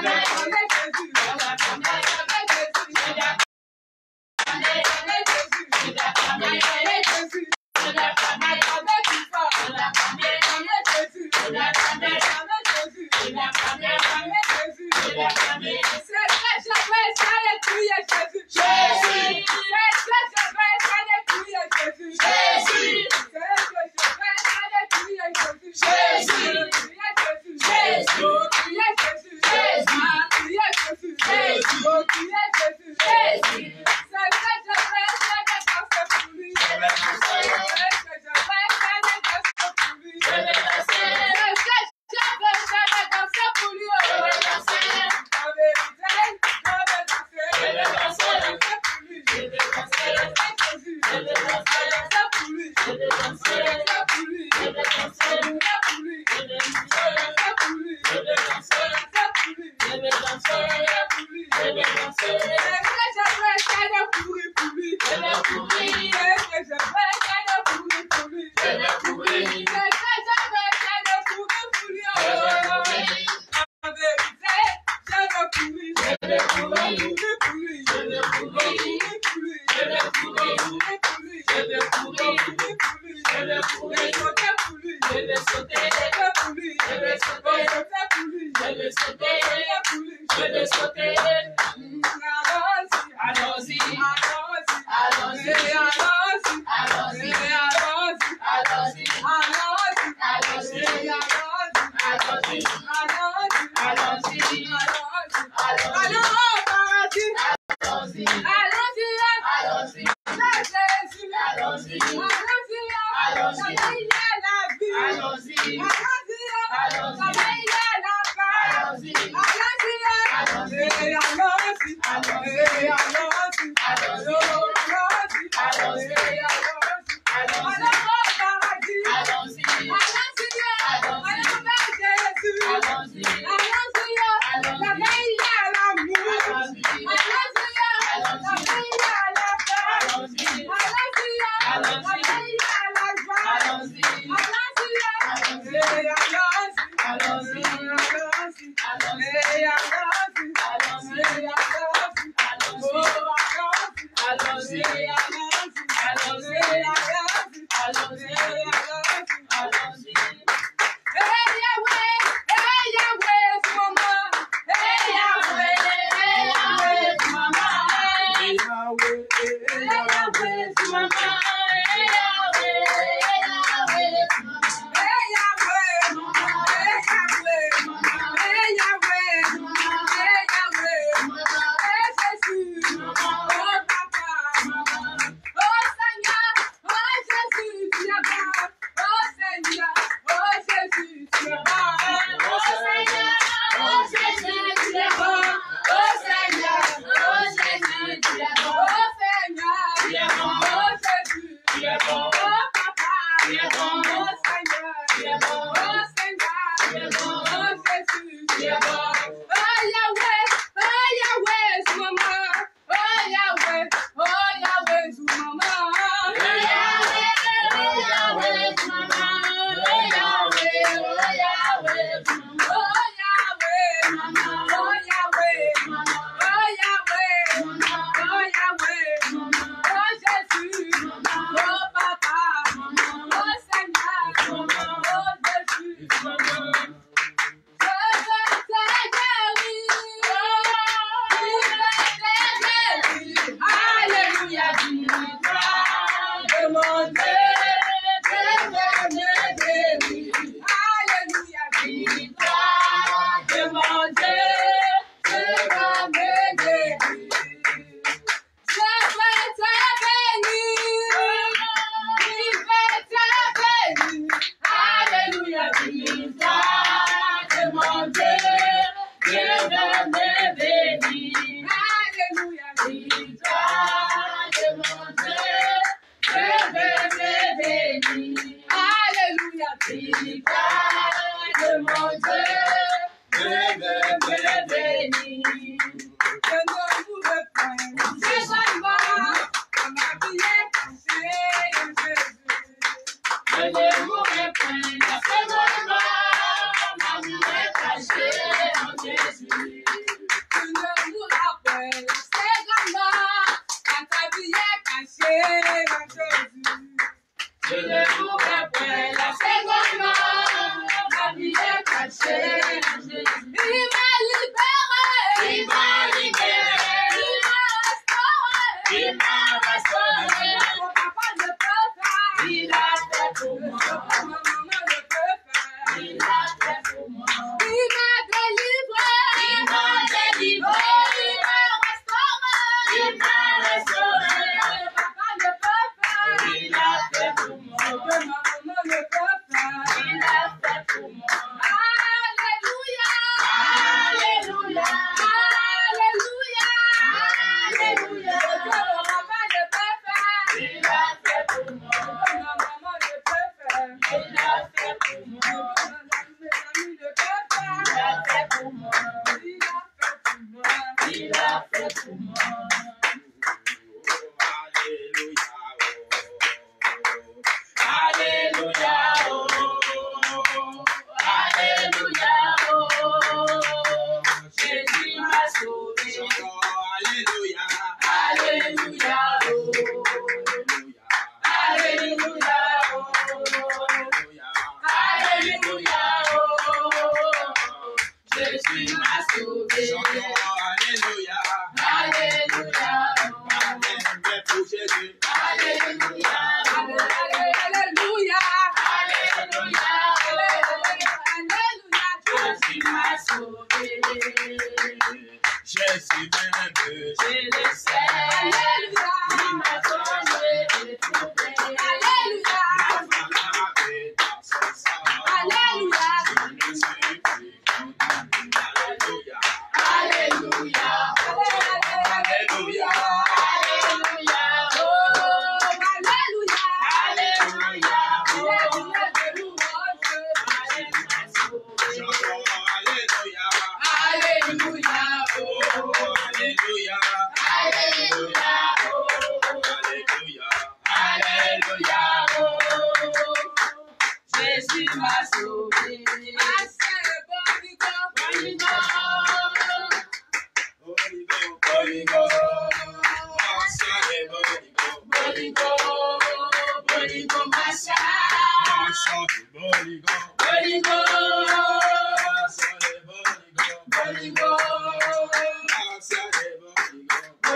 Amen. Amen.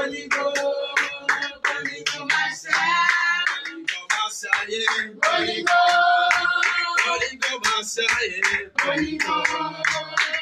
Holy Ghost, Holy Ghost, my son. Holy Ghost, Holy Ghost, my son. Holy Ghost.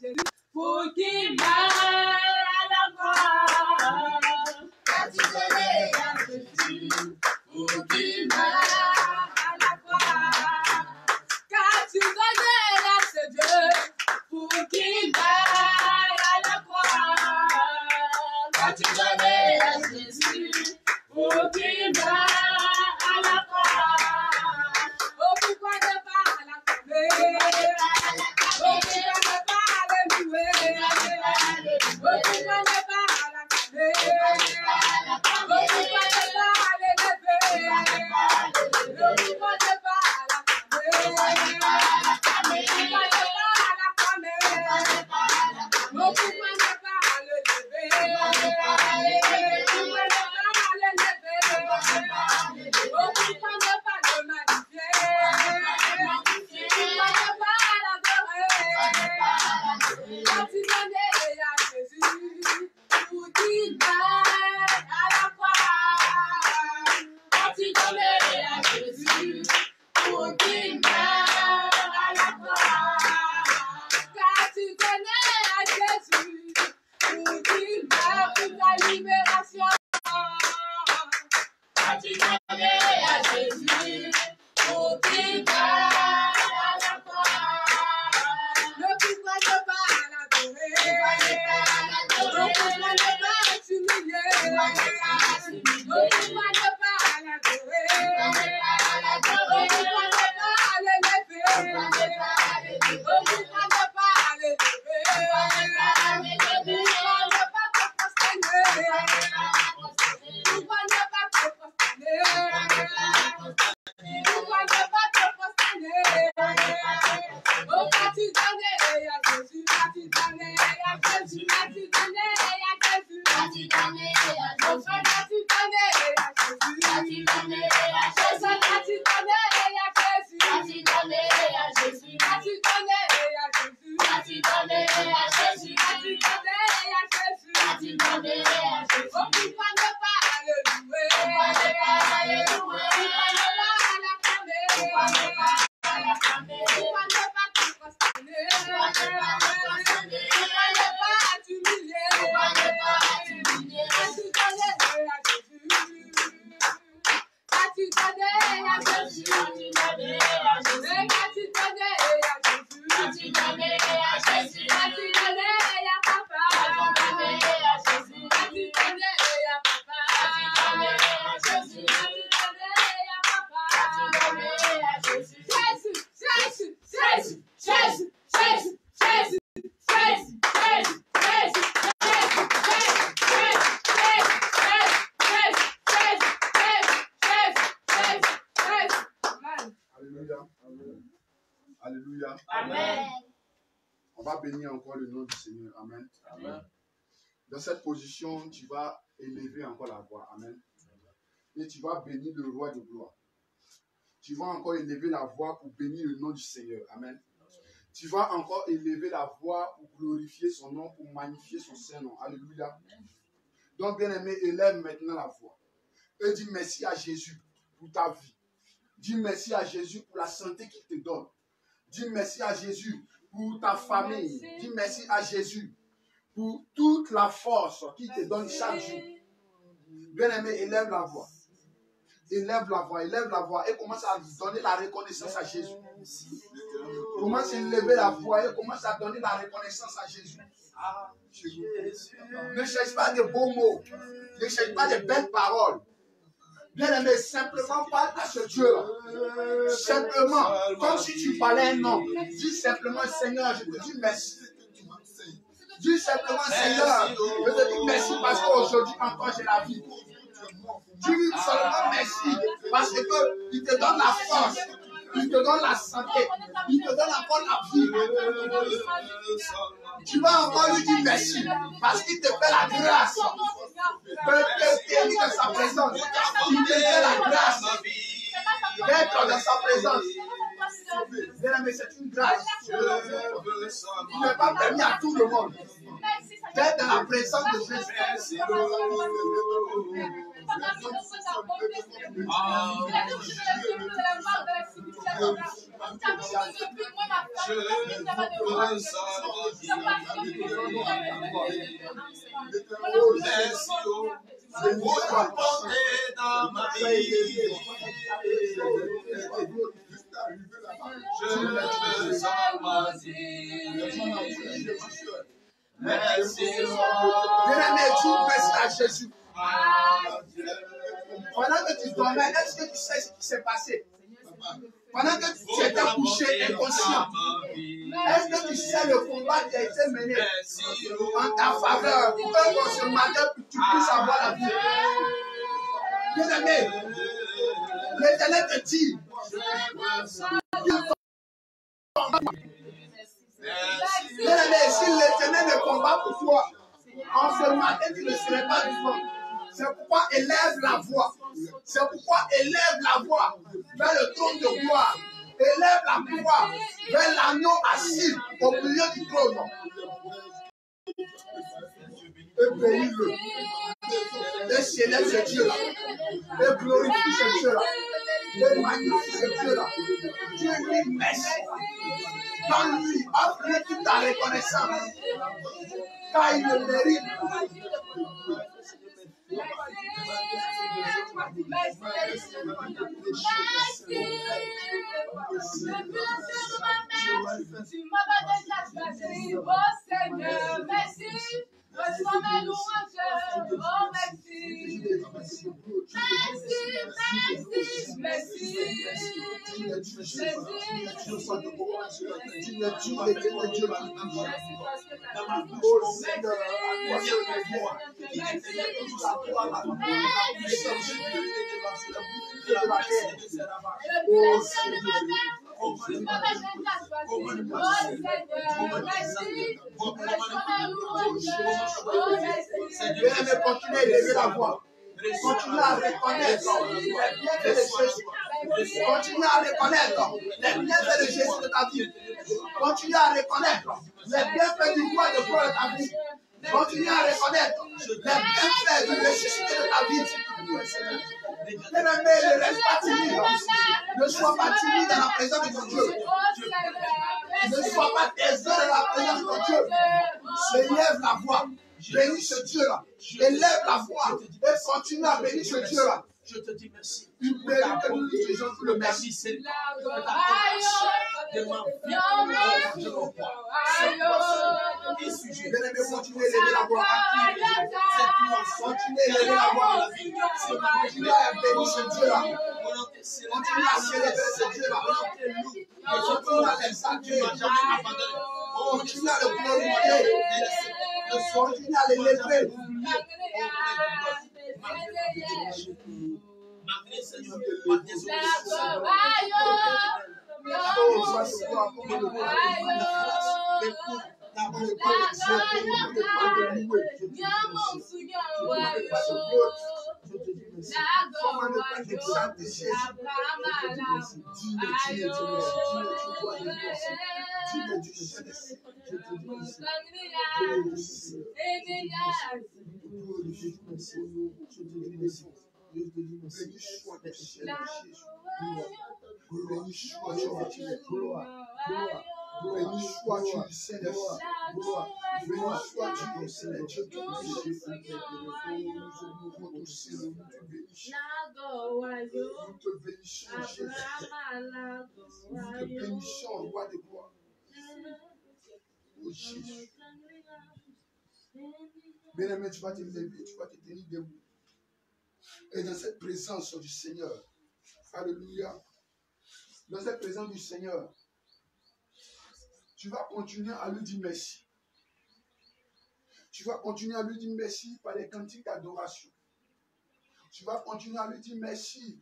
Jésus position, tu vas élever encore la voix. Amen. Et tu vas bénir le roi de gloire. Tu vas encore élever la voix pour bénir le nom du Seigneur. Amen. Tu vas encore élever la voix pour glorifier son nom, pour magnifier son Saint-Nom. Alléluia. Donc, bien aimé, élève maintenant la voix. Et dis merci à Jésus pour ta vie. Dis merci à Jésus pour la santé qu'il te donne. Dis merci à Jésus pour ta famille. Dis merci à Jésus pour toute la force qu'il te donne chaque jour. Bien aimé, élève la voix. Élève la voix, élève la voix et commence à donner la reconnaissance à Jésus. Commence à élever la voix et commence à donner la reconnaissance à Jésus. Ne cherche pas de beaux mots. Ne cherche pas de belles paroles. Bien aimé, simplement parle à ce Dieu-là. Simplement, comme si tu parlais un nom. Dis simplement, Seigneur, je te dis merci. Dis simplement, Seigneur, je te dis merci parce qu'aujourd'hui encore j'ai la vie. Dis seulement merci parce qu'il te donne la force, il te donne la santé, il te donne encore la vie. Tu vas encore lui dire merci parce qu'il te fait la grâce te tenir dans sa présence. Il te fait la grâce d'être dans sa présence. C'est une grâce. Il n'est pas permis à tout le monde d'être dans la présence de Jésus. Je me sens moisi. Merci, Bien aimé, dis merci à Jésus. Pendant que tu dormais, est-ce que tu sais ce qui s'est passé? Pendant que tu étais couché inconscient, est-ce que tu sais le combat qui a été mené en ta faveur? Pour que ce matin tu puisses avoir la vie? Bien aimé, l'éternel te dit, bien aimé, si l'éternel ne combat pour toi, en ce matin tu ne serais pas vivant. C'est pourquoi élève la voix. C'est pourquoi élève la voix vers le trône de gloire. Élève la voix vers l'agneau assis au milieu du trône. Et célèbre ce Dieu-là. Et glorifie ce Dieu-là. et magnifie ce Dieu-là. Dieu lui merci. Donne-lui, offre-lui toute ta reconnaissance. Car il le mérite. Tu m'as déjà choisi, oh Seigneur, merci. Reçois mes louanges, oh merci. Merci, merci, merci. Oh Seigneur, Oh Seigneur, Bien-aimé, continuez à élever la voix. Continuez à reconnaître les bienfaits de Jésus. À reconnaître les bienfaits de Jésus de ta vie. Continuez à reconnaître les bienfaits du roi de gloire de ta vie. Continuez à reconnaître les bienfaits du ressuscité de ta vie. Ne reste pas timide. Ne sois pas timide dans la présence de ton Dieu. Ne sois pas désert dans la présence de ton Dieu. Élève la voix. Bénis ce Dieu-là. Élève la voix. Et continue à bénir ce Dieu-là. Je te dis merci. Tout le merci. Merci Seigneur. De ma vie. Je comprends. Et sujet. Bien-aimé, continuez la voix. Cette nuance. Continuez à élever la voix. C'est ma Continuez à bénir ce Dieu-là. C'est la Continuez à célébrer ce Dieu-là. Continuez à l'exalter. Continuez à le glorifier. Continuez à l'élever. Malgré Je te dis merci. Béni soit tu es gloire. Gloire. Béni sois-tu le Seigneur. Gloire. Béni sois-tu Seigneur. Dieu te. Nous te bénissons. Nous te bénissons, Jésus. Nous te bénissons, roi de gloire. Oh Jésus. Bien-aimé, tu vas te lever, tu vas te tenir debout. Et dans cette présence du Seigneur, Alléluia, dans cette présence du Seigneur, tu vas continuer à lui dire merci. Tu vas continuer à lui dire merci par les cantiques d'adoration. Tu vas continuer à lui dire merci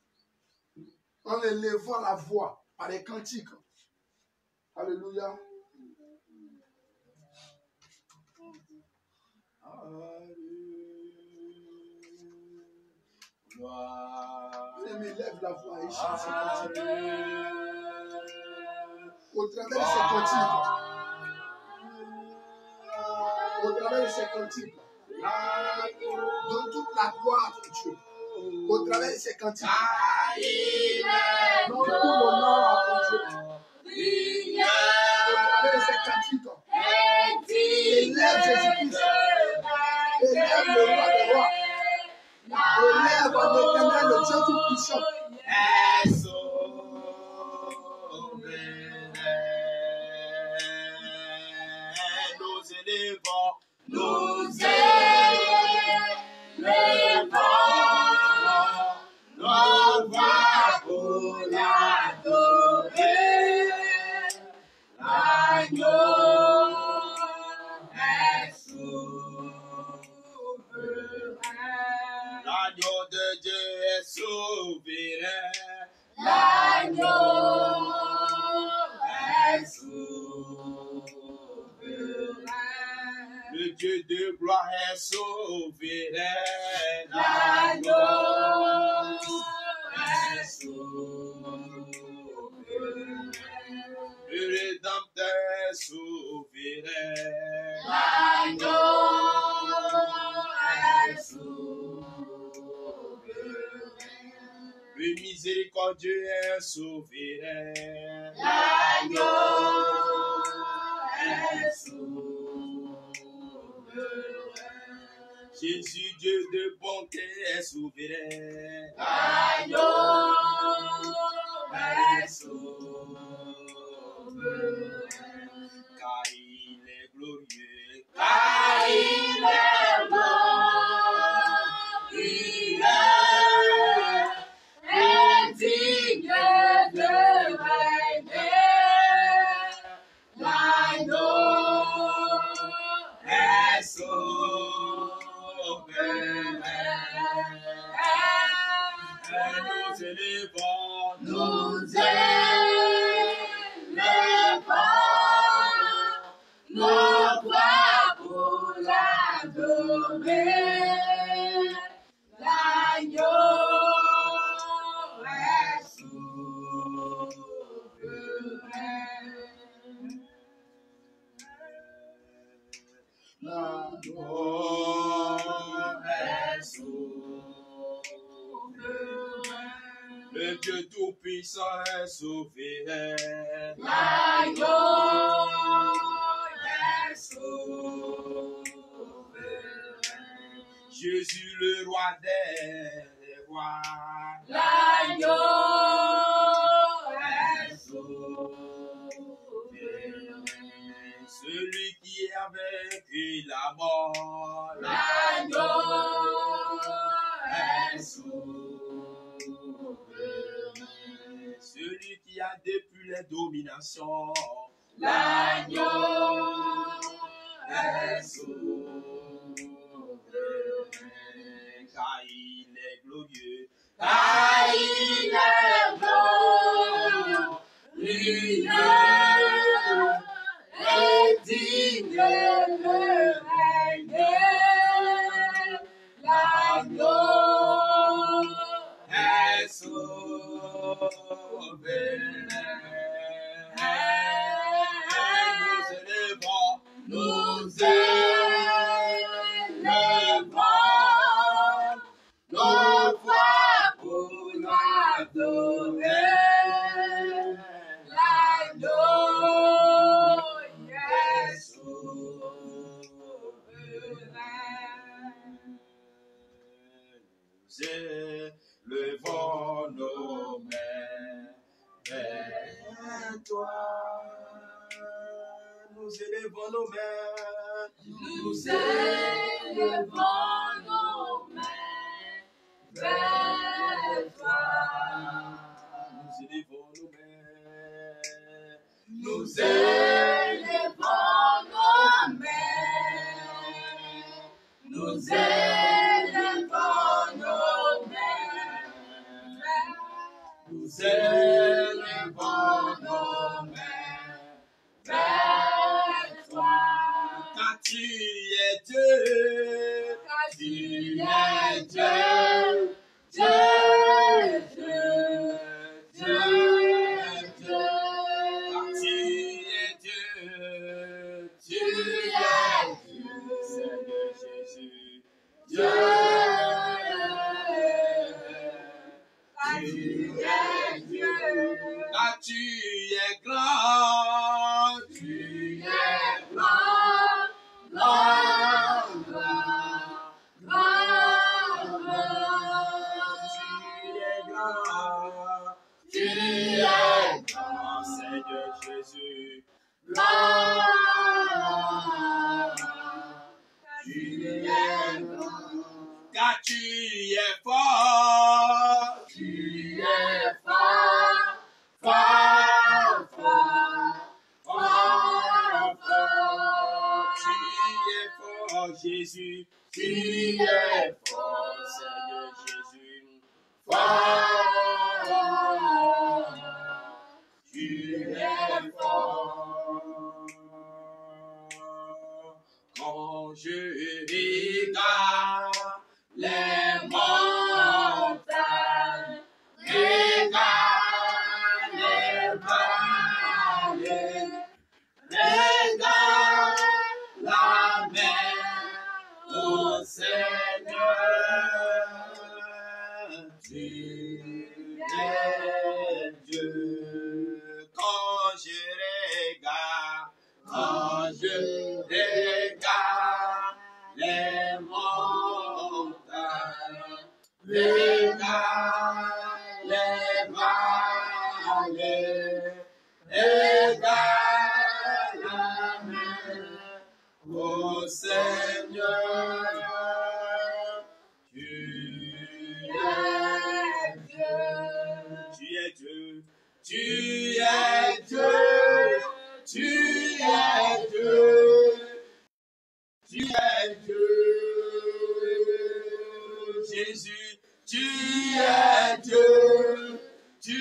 en élevant la voix par les cantiques. Alléluia. Bien-aimé, lève la voix et chante. Au travers de ces cantiques, au travers de ces cantiques, donne toute la gloire à Dieu. Au travers de ces cantiques, donne tout l'honneur à Dieu. Au travers de ces cantiques, élève Jésus-Christ. Élève le roi des rois. Élève en éternel le Dieu tout-puissant. Nous élevons, Nous nos Le Dieu de gloire est souverain. L'agneau est souverain. Le Rédempteur est souverain. L'agneau le miséricordieux est souverain. L'agneau est souverain. Jésus, Dieu de bonté, est souverain. L'agneau est souverain. Car il est glorieux. Car il est Oh, Jésus. Tu es fort, Seigneur Jésus. Fort, tu es fort. Quand je regarde les Seigneur, tu es tu es Dieu, tu es Dieu, tu es Dieu, tu es Dieu, Jésus, tu es Dieu, tu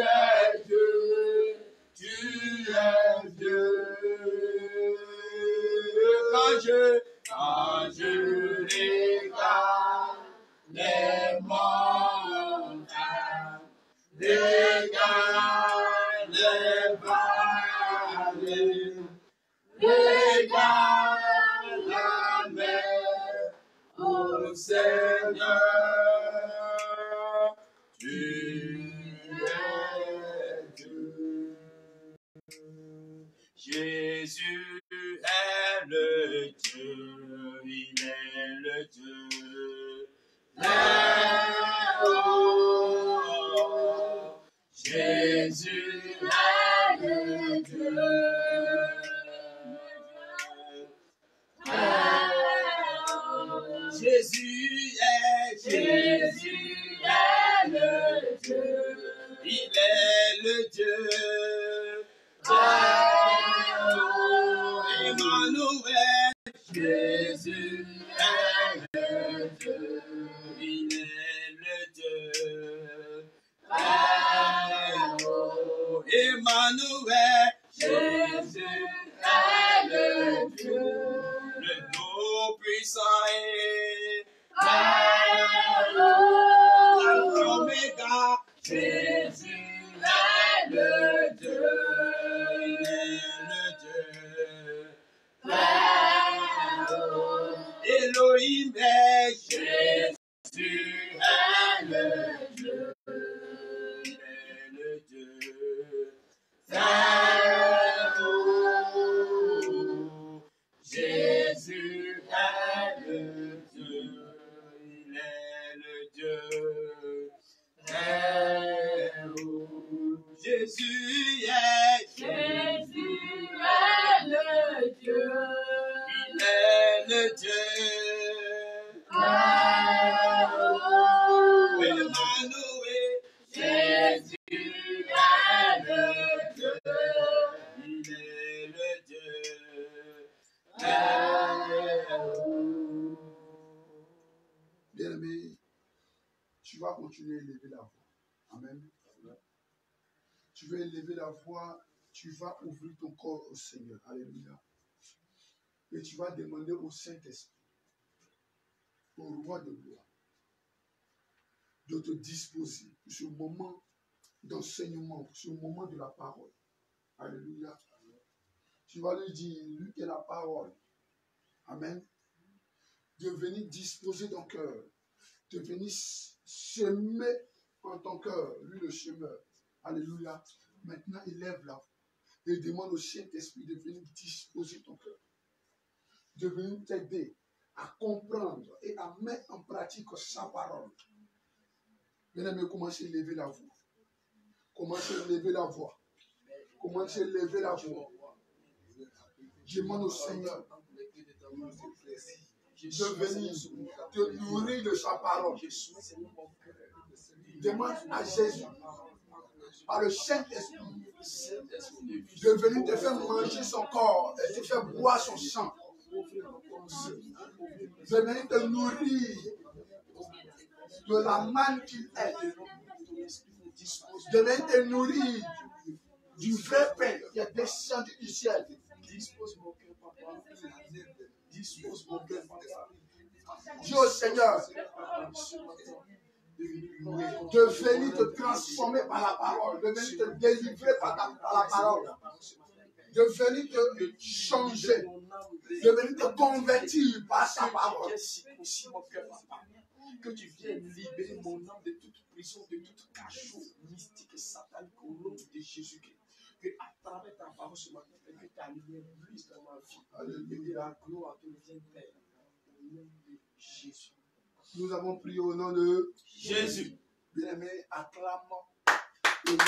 es Dieu, tu es Ô Seigneur, tu es Dieu. Jésus est le Dieu, il Jésus. Jésus est, Jésus est le Dieu. Il est le Dieu. Emmanuel, Emmanuel, Jésus est le Dieu. Le Tout-Puissant est Tu vas élever la voix, tu vas ouvrir ton corps au Seigneur. Alléluia. Et tu vas demander au Saint-Esprit, au roi de gloire, de te disposer pour ce moment d'enseignement, pour ce moment de la parole. Alléluia. Tu vas lui dire, lui qui est la parole. Amen. De venir disposer ton cœur, de venir semer en ton cœur, lui le semeur. Alléluia. Maintenant, élève voix et demande au Saint-Esprit de venir disposer ton cœur, de venir t'aider à comprendre et à mettre en pratique sa parole. Bien-aimé, commencez à élever la voix. Commencez à élever la voix. Commencez à élever la voix. Demande au Seigneur de venir te nourrir de sa parole. Demande à Jésus, par le Saint-Esprit, de venir te faire manger son corps et te faire boire son sang. De venir te nourrir de la manne qu'il est. De venir te nourrir du vrai pain qui est descendu du ciel. Dispose mon cœur, papa. Dispose mon cœur, papa. Dis au Seigneur de venir te transformer par la parole, de venir te délivrer par, ta- par la parole, de venir te changer, de venir te convertir par sa parole. Que tu viennes libérer mon âme de toute prison, de toute cachot mystique et satanique au nom de Jésus-Christ. Que à travers ta parole ce matin, que ta lumière brise dans ma vie. Et que la gloire te vienne, Père. Au nom de Jésus. Nous avons prié au nom de Jésus. bien-aimé, acclame. de-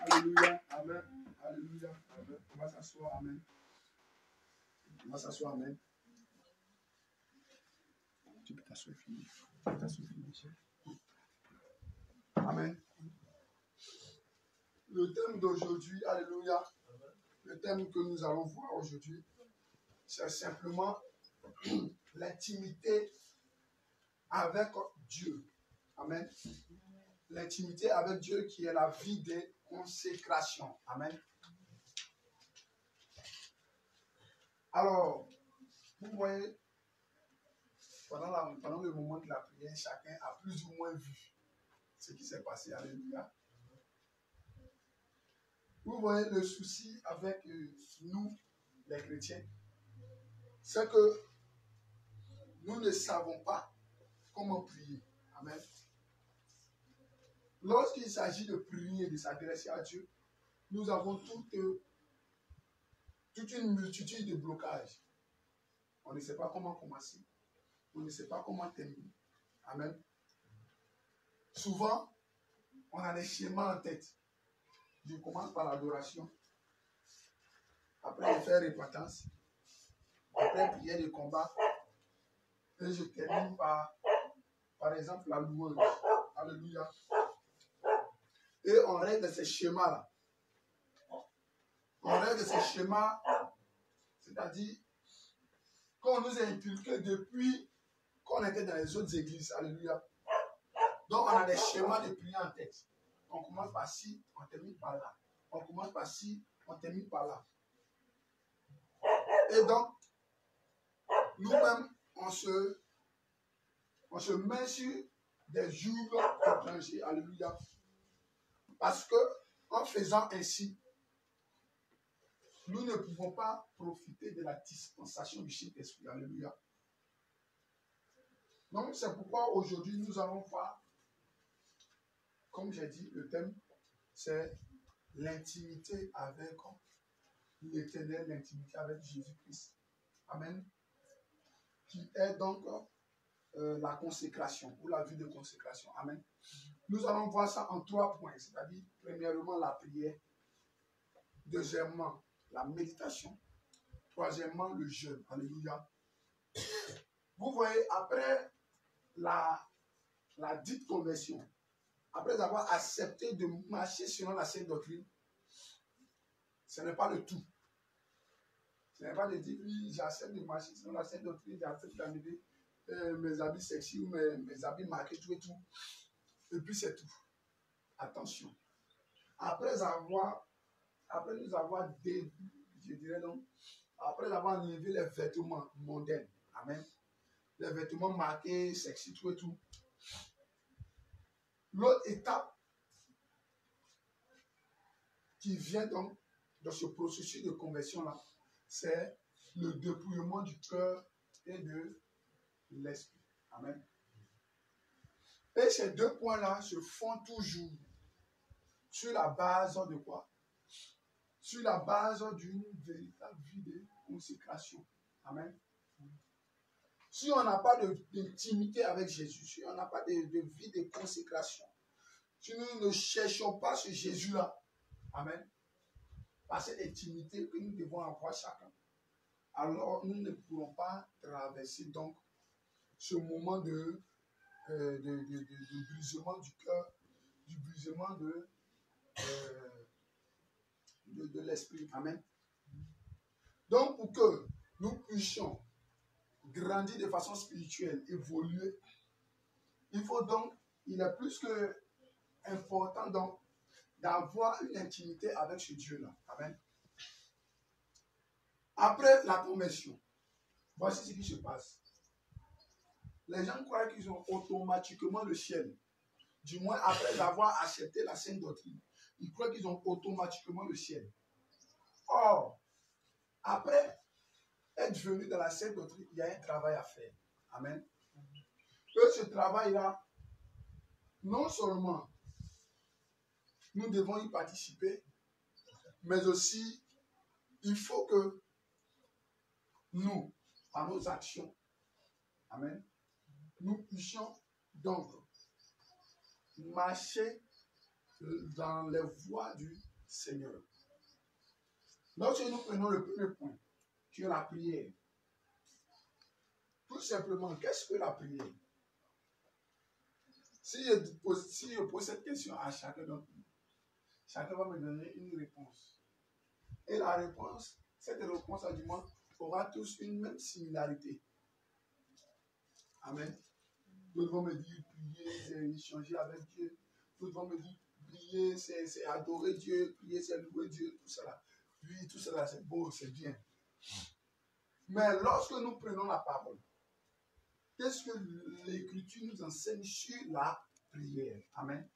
Alléluia. Amen. Alléluia. Amen. On va s'asseoir. Amen. On va s'asseoir. Amen. Tu peux t'asseoir, fini. Tu peux t'asseoir, fini. Amen. Le thème d'aujourd'hui, Alléluia, le thème que nous allons voir aujourd'hui, c'est simplement l'intimité avec Dieu. Amen. L'intimité avec Dieu qui est la vie des consécrations. Amen. Alors, vous voyez, pendant, pendant le moment de la prière, chacun a plus ou moins vu ce qui s'est passé. Alléluia. Vous voyez le souci avec euh, nous, les chrétiens, c'est que nous ne savons pas comment prier. Amen. Lorsqu'il s'agit de prier, de s'adresser à Dieu, nous avons toute, euh, toute une multitude de blocages. On ne sait pas comment commencer. On ne sait pas comment terminer. Amen. Souvent, on a des schémas en tête. Je commence par l'adoration. Après, je fais repentance. Après, prière de combat. Et je termine par, par exemple, la louange. Alléluia. Et on règle ces schémas-là. On règle ces schémas, c'est-à-dire qu'on nous a inculqué depuis qu'on était dans les autres églises. Alléluia. Donc, on a des schémas de prière en tête. On commence par ci, on termine par là. On commence par ci, on termine par là. Et donc, nous-mêmes, on se, on se met sur des jours étrangers. Alléluia. Parce que, en faisant ainsi, nous ne pouvons pas profiter de la dispensation du Saint-Esprit. Alléluia. Donc, c'est pourquoi aujourd'hui, nous allons voir, comme j'ai dit, le thème, c'est l'intimité avec l'éternel, l'intimité avec Jésus-Christ. Amen. Qui est donc euh, la consécration ou la vie de consécration. Amen. Nous allons voir ça en trois points, c'est-à-dire, premièrement, la prière. Deuxièmement, la méditation. Troisièmement, le jeûne. Alléluia. Vous voyez, après la, la dite conversion, après avoir accepté de marcher selon la sainte doctrine, ce n'est pas le tout. Ce n'est pas de dire, oui, j'accepte de marcher selon la sainte doctrine, j'accepte d'enlever euh, mes habits sexy ou mes, mes habits marqués, tout et tout. Et puis c'est tout. Attention. Après avoir, après nous avoir, dé- je dirais donc, après avoir enlevé les vêtements mondains, Amen. Les vêtements marqués, sexy, tout et tout. L'autre étape qui vient donc dans ce processus de conversion-là, c'est le dépouillement du cœur et de l'esprit. Amen. Et ces deux points-là se font toujours sur la base de quoi? Sur la base d'une véritable vie de consécration. Amen. Si on n'a pas d'intimité avec Jésus, si on n'a pas de, vie de consécration, si nous ne cherchons pas ce Jésus-là, Amen, par cette intimité que nous devons avoir chacun, alors nous ne pourrons pas traverser donc ce moment de, euh, de, de- brisement du cœur, du brisement euh, de, de l'esprit. Amen. Donc, pour que nous puissions grandir de façon spirituelle, évoluer, il faut donc, il est plus que important donc d'avoir une intimité avec ce Dieu-là. Amen. Après la conversion, voici ce qui se passe. Les gens croient qu'ils ont automatiquement le ciel. du moins après avoir accepté la sainte doctrine, ils croient qu'ils ont automatiquement le ciel. Or, après être venu dans la sainte doctrine, il y a un travail à faire. Amen. Que ce travail-là, non seulement nous devons y participer, mais aussi il faut que nous, par nos actions, Amen, nous puissions donc marcher dans les voies du Seigneur. Lorsque nous prenons le premier point, est la prière, tout simplement, qu'est-ce que la prière? Si je, pose, si je pose cette question à chacun d'entre nous, chacun va me donner une réponse. Et la réponse, cette réponse, du moins, aura tous une même similarité. Amen. D'autres vont me dire prier, c'est échanger avec Dieu. D'autres vont me dire prier, c'est adorer Dieu. Prier, c'est louer Dieu. Tout cela. Oui, tout cela, c'est beau, c'est bien. Mais lorsque nous prenons la parole, qu'est-ce que l'Écriture nous enseigne sur la prière? Amen.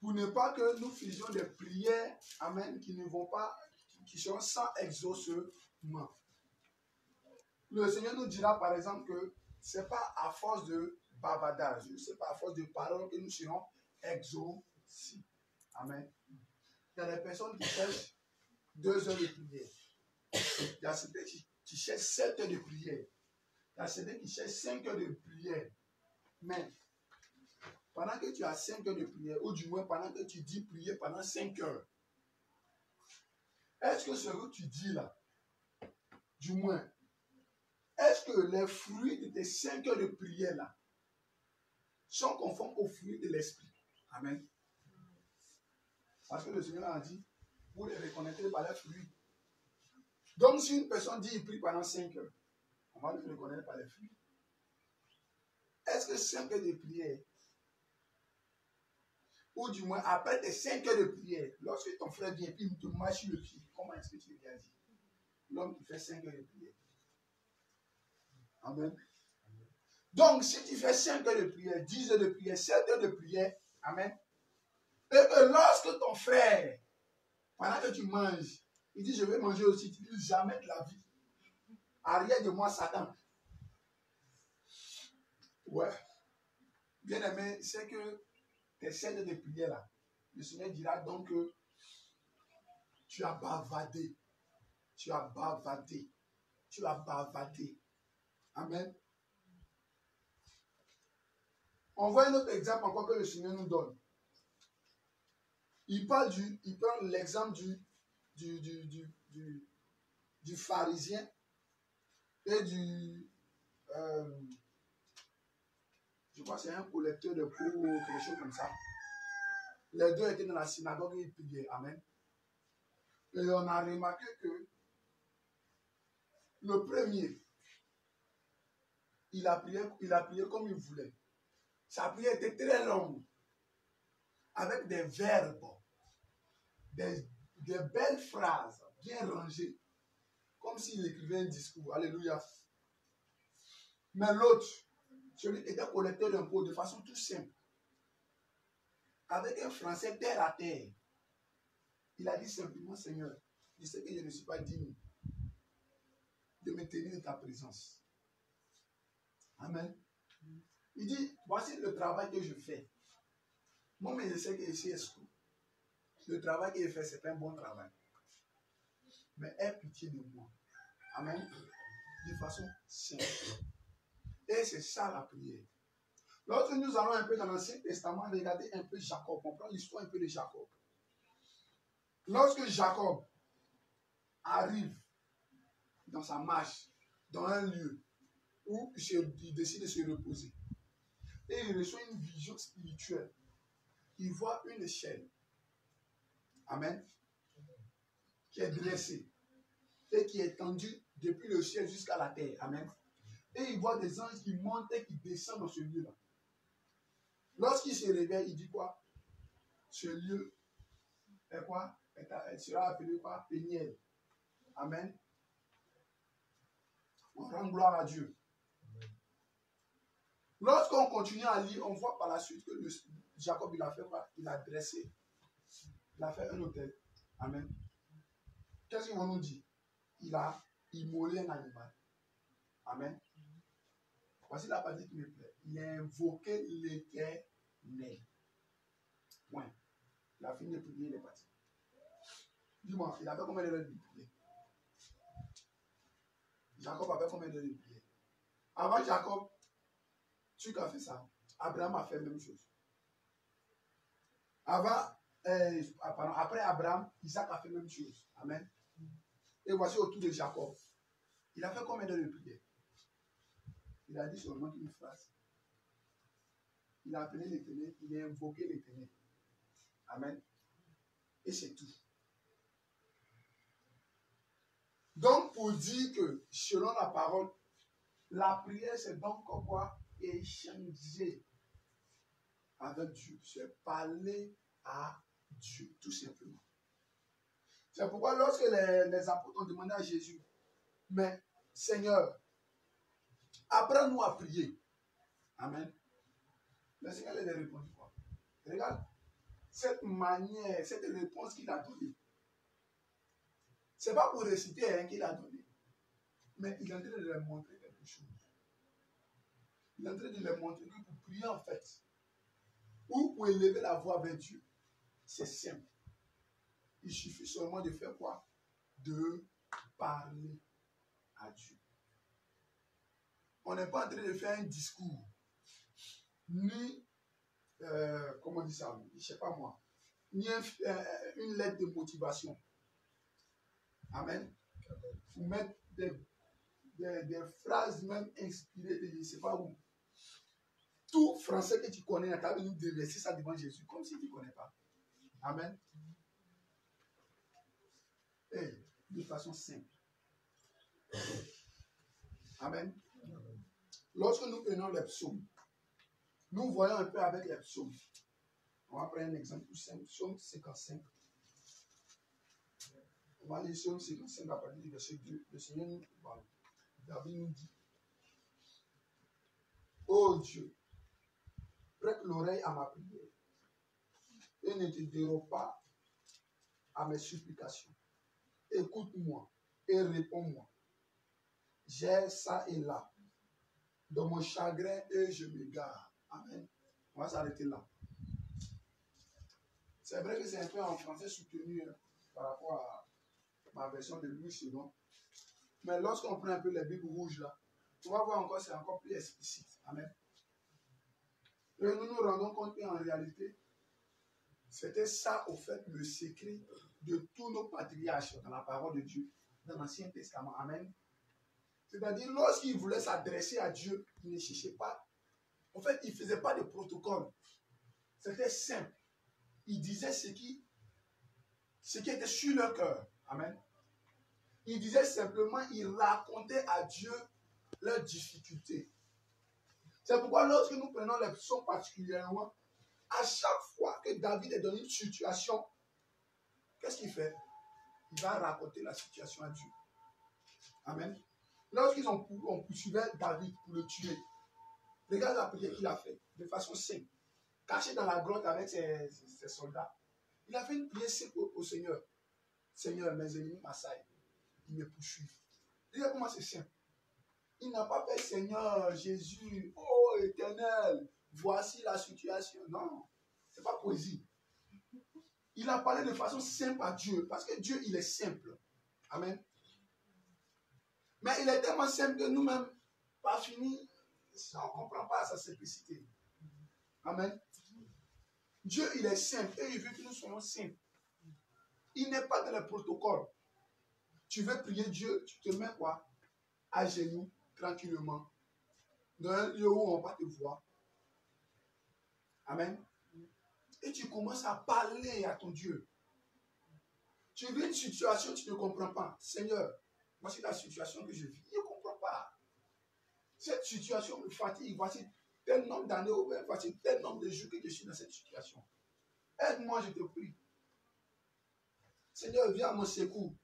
Pour ne pas que nous faisions des prières, Amen, qui ne vont pas, qui sont sans exaucement. Le Seigneur nous dira par exemple que ce n'est pas à force de bavardage, ce n'est pas à force de paroles que nous serons exaucés. Amen. Il y a des personnes qui cherchent deux heures de prière. Il y a certains qui, cherchent sept heures de prière. Il y a certains qui cherchent cinq heures de prière. Mais pendant que tu as cinq heures de prière, ou du moins pendant que tu dis prier pendant cinq heures, est-ce que ce que tu dis là, du moins, est-ce que les fruits de tes cinq heures de prière là sont conformes aux fruits de l'esprit? Amen. Parce que le Seigneur a dit, vous les reconnaîtrez par les fruits. Donc, si une personne dit il prie pendant 5 heures, on va le reconnaître par les fruits. Est-ce que 5 heures de prière, ou du moins après tes 5 heures de prière, lorsque ton frère vient et il te marche sur le pied, comment est-ce que tu réagis? L'homme qui fait 5 heures de prière. Amen. Donc, si tu fais 5 heures de prière, 10 heures de prière, 7 heures de prière, Amen. Et que lorsque ton frère, pendant que tu manges, il dit, je vais manger aussi, tu dis jamais de la vie. Arrière de moi, Satan. Ouais. Bien aimé, c'est que tes scènes de prière là, le Seigneur dira donc que tu as bavardé. Tu as bavardé. Tu as bavardé. Amen. On voit un autre exemple encore que le Seigneur nous donne. Il parle du, il prend l'exemple du, du, du, du, du, pharisien et du, euh, je crois c'est un collecteur de pots ou quelque chose comme ça. Les deux étaient dans la synagogue et ils priaient. Amen. Et on a remarqué que le premier, il il a prié comme il voulait. Sa prière était très longue, avec des verbes, des, belles phrases bien rangées, comme s'il écrivait un discours. Alléluia. Mais l'autre, celui qui était collecteur d'impôts de façon tout simple, avec un français terre à terre, il a dit simplement, Seigneur, je sais que je ne suis pas digne de me tenir dans ta présence. Amen. Il dit, voici le travail que je fais. Moi, mais je sais que Le travail qu'il fait, c'est un bon travail. Mais aie pitié de moi. Amen. De façon simple. Et c'est ça la prière. Lorsque nous allons un peu dans l'Ancien Testament, regardez un peu Jacob. On prend l'histoire un peu de Jacob. Lorsque Jacob arrive dans sa marche, dans un lieu où il décide de se reposer, et il reçoit une vision spirituelle, il voit une échelle. Amen. Qui est dressée et qui est tendue depuis le ciel jusqu'à la terre. Amen. Et il voit des anges qui montent et qui descendent dans ce lieu-là. Lorsqu'il se réveille, il dit quoi? Ce lieu est quoi? Elle sera appelé quoi? Péniel. Amen. On rend gloire à Dieu. Lorsqu'on continue à lire, on voit par la suite que le- Jacob, il a fait quoi? Il a dressé. Il a fait un hôtel. Amen. Qu'est-ce qu'on nous dit? Il a immolé un animal. Amen. Voici la partie qui me plaît. Il a invoqué l'éternel. Point. Il a fini de prier, il est parti. Dis-moi, il avait combien d'heures de prier Jacob avait combien de prier Avant Jacob, tu as fait ça? Abraham a fait la même chose. Avant, euh, pardon, après Abraham, Isaac a fait la même chose. Amen. Et voici autour de Jacob. Il a fait combien de prière Il a dit seulement une phrase. Il a appelé l'éternel, il a invoqué l'éternel. Amen. Et c'est tout. Donc, pour dire que, selon la parole, la prière, c'est donc quoi Échanger avec Dieu. C'est parler à Dieu, tout simplement. C'est pourquoi lorsque les, apôtres ont demandé à Jésus, mais Seigneur, apprends-nous à prier. Amen. Le Seigneur leur a répondu quoi? Regarde, cette manière, cette réponse qu'il a donnée, ce n'est pas pour réciter rien qu'il a donné, mais il est en train de leur montrer quelque chose. Il est en train de leur montrer que pour prier en fait, ou pour élever la voix vers Dieu, c'est simple. Il suffit seulement de faire quoi? De parler à Dieu. On n'est pas en train de faire un discours, ni, euh, comment on dit ça, je ne sais pas moi, ni euh, une lettre de motivation. Amen. Vous mettre des, des, des phrases même inspirées de je ne sais pas où. Tout français que tu connais, tu as venu déverser ça devant Jésus, comme si tu ne connais pas. Amen. Et de façon simple. Amen. Lorsque nous prenons les psaumes, nous voyons un peu avec les psaumes. On va prendre un exemple tout simple. Psaume 55. On va lire Psaume 55 à partir du verset 2. Le Seigneur nous. David nous dit Ô Dieu, prête l'oreille à ma prière et ne te pas à mes supplications. Écoute-moi et réponds-moi. J'ai ça et là. Dans mon chagrin et je m'égare. Amen. On va s'arrêter là. C'est vrai que c'est un peu en français soutenu hein, par rapport à ma version de Louis II. Mais lorsqu'on prend un peu les Bibles rouges là, on va voir encore, c'est encore plus explicite. Amen. Et nous nous rendons compte qu'en réalité, c'était ça, au fait, le secret de tous nos patriarches dans la parole de Dieu, dans l'Ancien Testament. Amen. C'est-à-dire, lorsqu'ils voulaient s'adresser à Dieu, ils ne cherchaient pas. En fait, ils ne faisaient pas de protocole. C'était simple. Ils disaient ce qui, ce qui était sur leur cœur. Amen. Ils disaient simplement, ils racontaient à Dieu leurs difficultés. C'est pourquoi lorsque nous prenons les psaumes particulièrement, à chaque fois que David est dans une situation, qu'est-ce qu'il fait? Il va raconter la situation à Dieu. Amen. Lorsqu'ils ont, pou- ont poursuivi David pour le tuer, regarde la prière qu'il a fait de façon simple. Caché dans la grotte avec ses, soldats, il a fait une prière simple au, Seigneur. Seigneur, mes ennemis m'assaillent. Ils me poursuivent. Regarde comment c'est simple. Il n'a pas fait Seigneur, Jésus, oh éternel, voici la situation. Non, c'est pas poésie. Il a parlé de façon simple à Dieu, parce que Dieu, il est simple. Amen. Mais il est tellement simple que nous-mêmes, pas fini, on ne comprend pas sa simplicité. Amen. Dieu, il est simple et il veut que nous soyons simples. Il n'est pas dans le protocole. Tu veux prier Dieu, tu te mets quoi? À genoux, tranquillement, dans un lieu où on va te voir. Amen. Et tu commences à parler à ton Dieu. Tu vis une situation, tu ne comprends pas. Seigneur, voici la situation que je vis. Je ne comprends pas. Cette situation me fatigue. Voici tel nombre d'années, voici tel nombre de jours que je suis dans cette situation. Aide-moi, je te prie. Seigneur, viens à mon secours.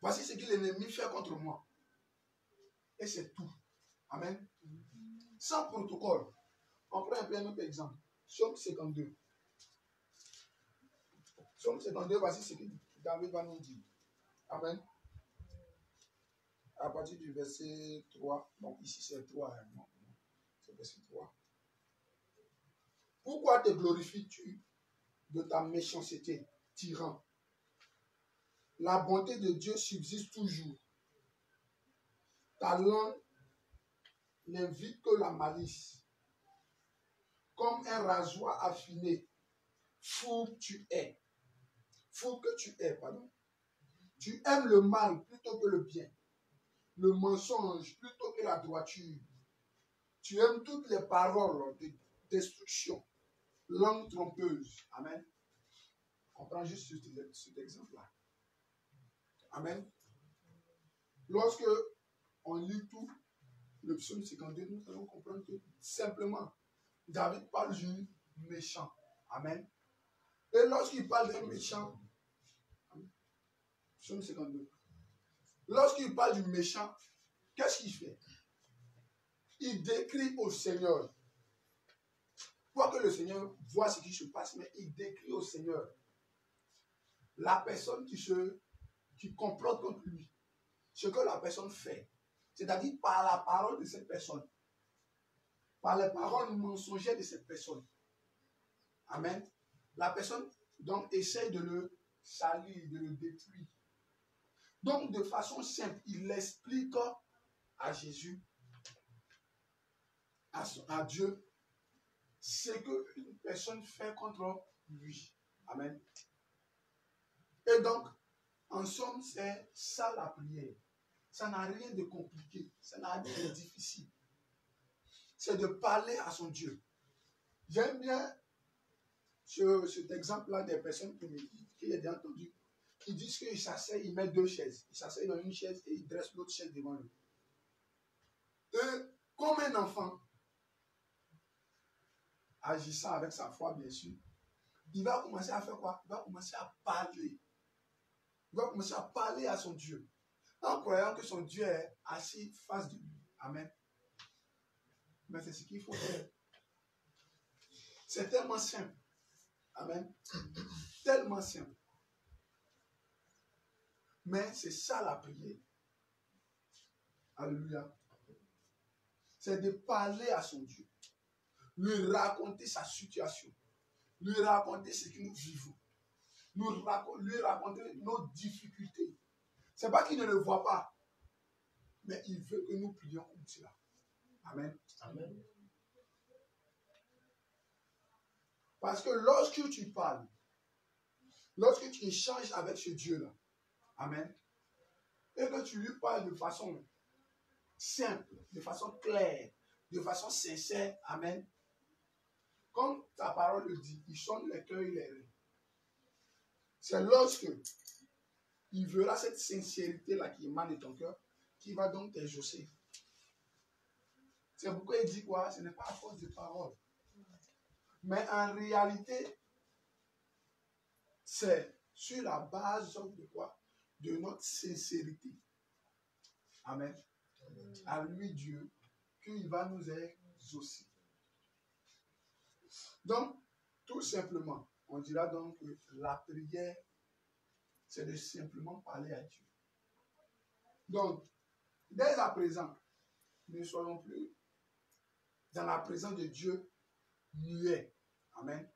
Voici ce que l'ennemi fait contre moi. Et c'est tout. Amen. sans protocole. On prend un peu un autre exemple. Somme 52. Somme 52, voici ce que David va nous dire. Amen. À partir du verset 3. Bon, ici c'est 3. hein, c'est verset 3. Pourquoi te glorifies-tu de ta méchanceté, tyran? La bonté de Dieu subsiste toujours. Ta langue n'invite que la malice. Comme un rasoir affiné, fou que tu es. Fou que tu es, pardon. Tu aimes le mal plutôt que le bien, le mensonge plutôt que la droiture. Tu aimes toutes les paroles de destruction, langue trompeuse. Amen. On prend juste cet exemple-là. Amen. Lorsque on lit tout le psaume 52, nous allons comprendre que simplement, David parle du méchant. Amen. Et lorsqu'il parle d'un méchant, psaume 52, lorsqu'il parle du méchant, qu'est-ce qu'il fait? Il décrit au Seigneur. Quoique le Seigneur voit ce qui se passe, mais il décrit au Seigneur la personne qui se qui contre lui. Ce que la personne fait. C'est-à-dire par la parole de cette personne. Par les paroles mensongères de cette personne. Amen. La personne donc essaie de le salir, de le détruire. Donc de façon simple, il explique à Jésus, à, à Dieu, ce qu'une personne fait contre lui. Amen. Et donc, en somme, c'est ça la prière. Ça n'a rien de compliqué, ça n'a rien de difficile. C'est de parler à son Dieu. J'aime bien ce- cet exemple-là des personnes qui me disent, qui j'ai déjà entendu, qui disent qu'ils s'asseyent, ils mettent deux chaises. Ils s'asseyent dans une chaise et ils dressent l'autre chaise devant eux. Et comme un enfant, agissant avec sa foi, bien sûr, il va commencer à faire quoi? Il va commencer à parler. Il va commencer à parler à son Dieu. En croyant que son Dieu est assis face de lui. Amen. Mais c'est ce qu'il faut faire. C'est tellement simple. Amen. Tellement simple. Mais c'est ça la prière. Alléluia. C'est de parler à son Dieu. Lui raconter sa situation. Lui raconter ce que nous vivons. Lui raconter nos difficultés. C'est pas qu'il ne le voit pas. Mais il veut que nous prions comme cela. Amen. Amen. Parce que lorsque tu parles, lorsque tu échanges avec ce Dieu-là, Amen, et que tu lui parles de façon simple, de façon claire, de façon sincère, Amen, comme ta parole le dit, il sonne les cœurs et les reins. C'est lorsque il verra cette sincérité-là qui émane de ton cœur, qui va donc t'exaucer. C'est pourquoi il dit quoi? Ce n'est pas à force de paroles. Mais en réalité, c'est sur la base de quoi? De notre sincérité. Amen. À lui, Dieu, qu'il va nous exaucer. Donc, tout simplement, on dira donc que la prière, c'est de simplement parler à Dieu. Donc, dès à présent, ne soyons plus dans la présence de Dieu muet. Amen.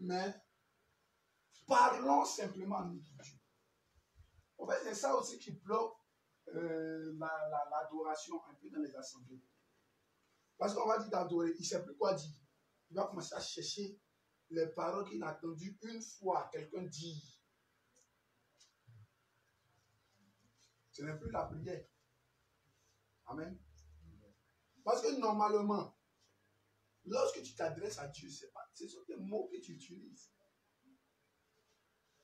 Mais parlons simplement à Dieu. En fait, c'est ça aussi qui bloque euh, la- la- l'adoration un peu dans les assemblées. Parce qu'on va dire d'adorer, il ne sait plus quoi dire. Il va commencer à chercher les paroles qu'il a entendues une fois quelqu'un dire. Ce n'est plus la prière. Amen. Parce que normalement, lorsque tu t'adresses à Dieu, ce sont des mots que tu utilises.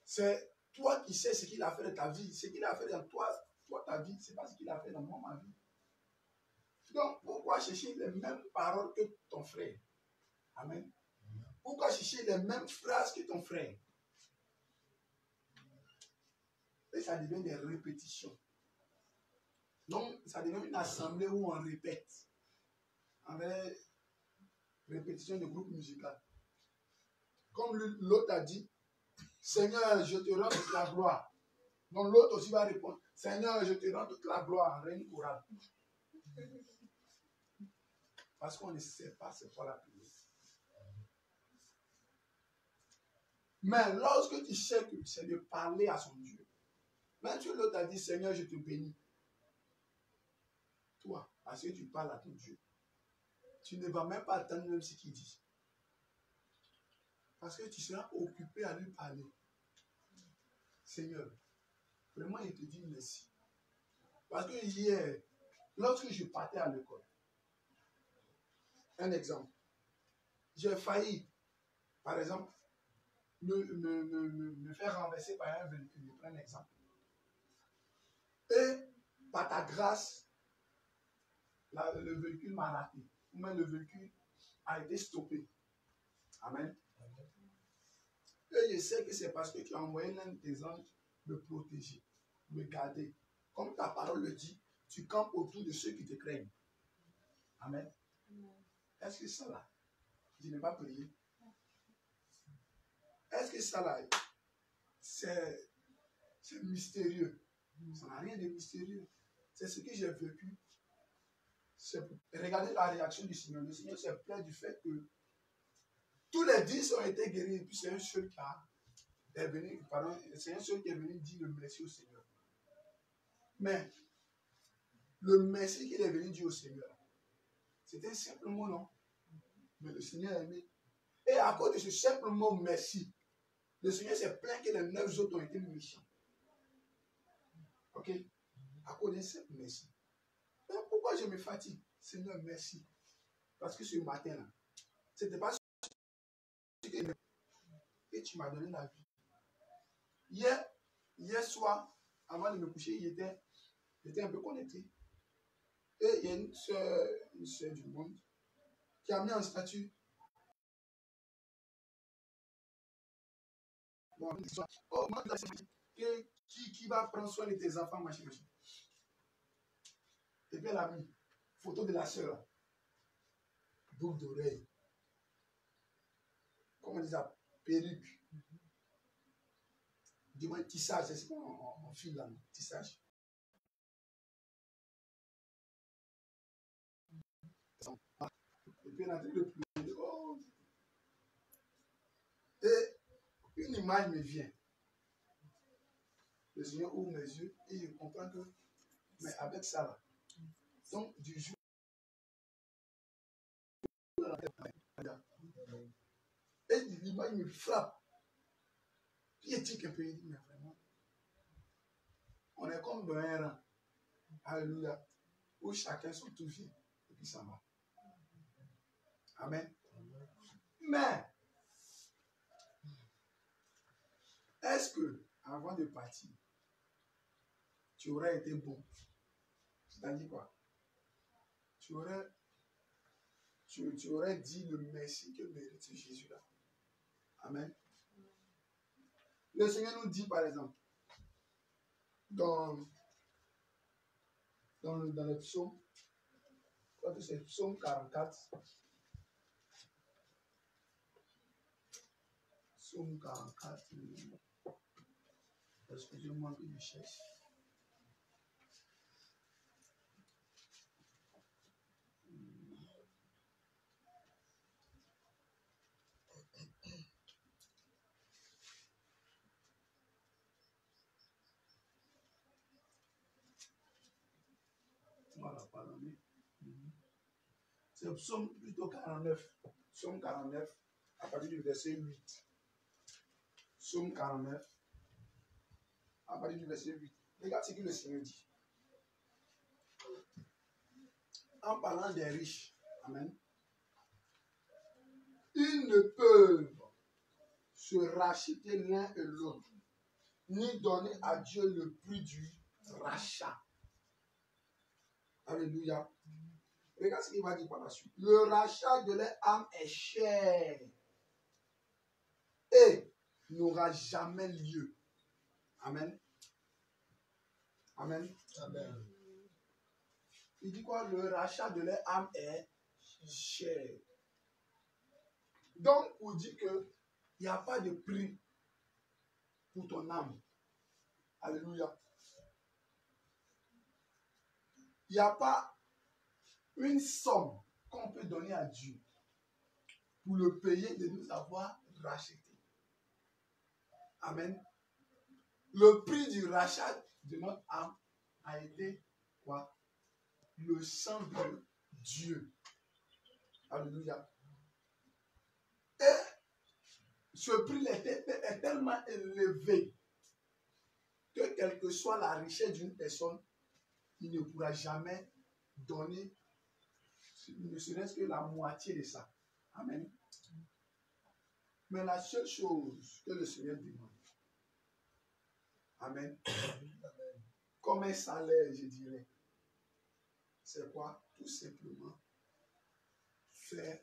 C'est toi qui sais ce qu'il a fait de ta vie. Ce qu'il a fait dans toi, toi ta vie, c'est pas ce qu'il a fait dans moi, ma vie. Donc, pourquoi chercher les mêmes paroles que ton frère? Amen. Pourquoi chercher les mêmes phrases que ton frère? Et ça devient des répétitions. Donc, ça devient une assemblée où on répète. avec répétition de groupe musical. Comme l'autre a dit, Seigneur, je te rends toute la gloire. Donc l'autre aussi va répondre, Seigneur, je te rends toute la gloire, reine chorale. Parce qu'on ne sait pas c'est quoi la prière. Mais lorsque tu sais que c'est de parler à son Dieu, même si l'autre a dit, Seigneur, je te bénis. Toi, parce que tu parles à ton Dieu, tu ne vas même pas attendre même ce qu'il dit. Parce que tu seras occupé à lui parler. Seigneur, vraiment, il te dit merci. Parce que hier, lorsque je partais à l'école, un exemple, j'ai failli, par exemple, me, me- me- me- me faire renverser par un véhicule. Je prends un exemple. Et par ta grâce, la- le véhicule m'a raté. Ou même le véhicule a été stoppé. Amen. Et je sais que c'est parce que tu as envoyé l'un de tes anges me protéger, me garder. Comme ta parole le dit, tu campes autour de ceux qui te craignent. Amen. Est-ce que ça là, je n'ai pas prié? Est-ce que ça là, c'est mystérieux? Ça n'a rien de mystérieux. C'est ce que j'ai vécu. Regardez la réaction du Seigneur. Le Seigneur s'est plaint du fait que tous les dix ont été guéris. Et puis c'est un seul qui est venu, pardon, c'est un seul qui est venu dire le merci au Seigneur. Mais le merci qu'il est venu dire au Seigneur, c'était simplement non? Mais le Seigneur a aimé. Et à cause de ce simple mot merci, le Seigneur s'est plaint que les neuf autres ont été méchants. Ok? À cause d'un simple merci. Je me fatigue? Seigneur, merci. Parce que ce matin-là, c'était pas et tu m'as donné la vie. Hier, hier soir, avant de me coucher, était un peu connecté. Et il y a une soeur, une du monde qui a mis en statut. Oh, qui, qui va prendre soin de tes enfants, machin, machin. Et puis elle a mis photo de la soeur. Boucle d'oreille. Comment on dit ça Perruque. Dis-moi, tissage, c'est ce qu'on on, on file là, tissage. Et puis elle train de pleurer. Oh. Et une image me vient. Le Seigneur ouvre mes yeux et je comprends que, mais avec ça là, donc du jour. Et l'image me frappe. Piétique il dit, mais vraiment, on est comme dans un rang. Alléluia. Où chacun tout vient et puis ça va. Amen. Mais, est-ce que, avant de partir, tu aurais été bon? C'est-à-dire quoi? Tu aurais, tu, tu aurais dit le merci que mérite Jésus-là. Amen. Le Seigneur nous dit, par exemple, dans, dans, le, dans le psaume, que c'est le psaume 44. Psaume 44. euh, Excusez-moi que je cherche. Voilà, pardonnez. Mhm. C'est le psaume plutôt 49. Psaume 49, à partir du verset 8. Psaume 49, à partir du verset 8. Regarde ce que le Seigneur dit. En parlant des riches, Amen. Ils ne peuvent se racheter l'un et l'autre, ni donner à Dieu le prix du rachat. Alléluia. Regarde ce qu'il va dire par la suite. Le rachat de leur âme est cher et n'aura jamais lieu. Amen. Amen. Amen. Il dit quoi? Le rachat de leur âme est cher. Donc, on dit que il n'y a pas de prix pour ton âme. Alléluia. Il n'y a pas une somme qu'on peut donner à Dieu pour le payer de nous avoir rachetés. Amen. Le prix du rachat de notre âme a été quoi? Le sang de Dieu. Alléluia. Et ce prix est, tellement élevé que quelle que soit la richesse d'une personne, il ne pourra jamais donner ne serait-ce que la moitié de ça. Amen. Mais la seule chose que le Seigneur demande, Amen, comme un salaire, je dirais, c'est quoi? Tout simplement faire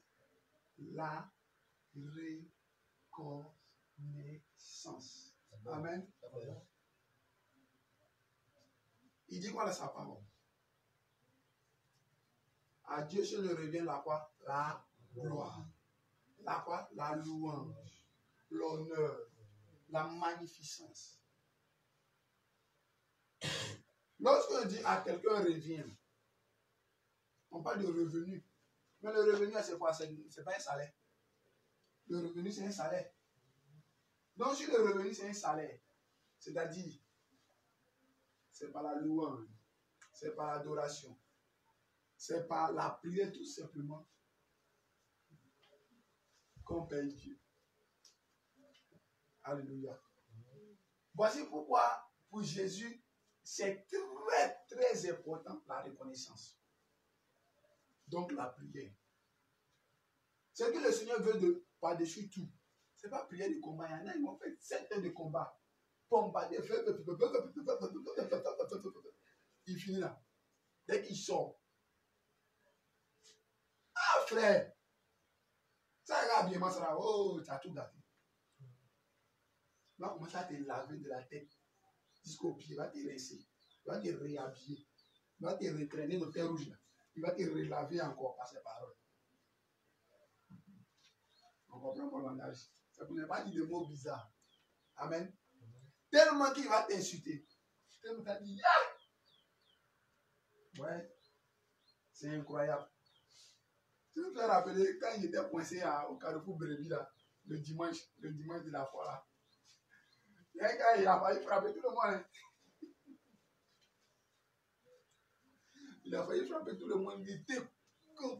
la reconnaissance. Amen. Il dit quoi dans sa parole? À Dieu se le revient la quoi? La gloire. La quoi? La louange, l'honneur, la magnificence. Lorsqu'on dit à quelqu'un revient, on parle de revenu. Mais le revenu, c'est quoi? C'est pas un salaire. Le revenu, c'est un salaire. Donc, si le revenu, c'est un salaire, c'est-à-dire, c'est pas la louange, c'est pas l'adoration, c'est pas la prière tout simplement qu'on paye Dieu. Alléluia. Voici pourquoi, pour Jésus, c'est très, très important la reconnaissance. Donc, la prière. Ce que le Seigneur veut de par-dessus tout, c'est pas prière de combat. Il y en a, ils vont faire 7 heures de combat. Il finit là. Dès qu'il sort. Ça ira bien, ça Oh, tu as tout gâté. Il va commencer à te laver de la tête jusqu'au pied? Il va te rincer. Va te réhabiller. Il va te retraîner dans tes rouges. Il va te relaver encore par ses paroles. On comprend mon langage. Ça ne pas dire des mots bizarres. Amen. Tellement qu'il va t'insulter. Tellement qu'il dit, ah! Ouais, c'est incroyable. Tu me fais rappeler quand il était coincé au carrefour Bréville, là, le dimanche, le dimanche de la foi, là. Il a failli frapper tout le monde. Hein. Il a failli frapper tout le monde. Il était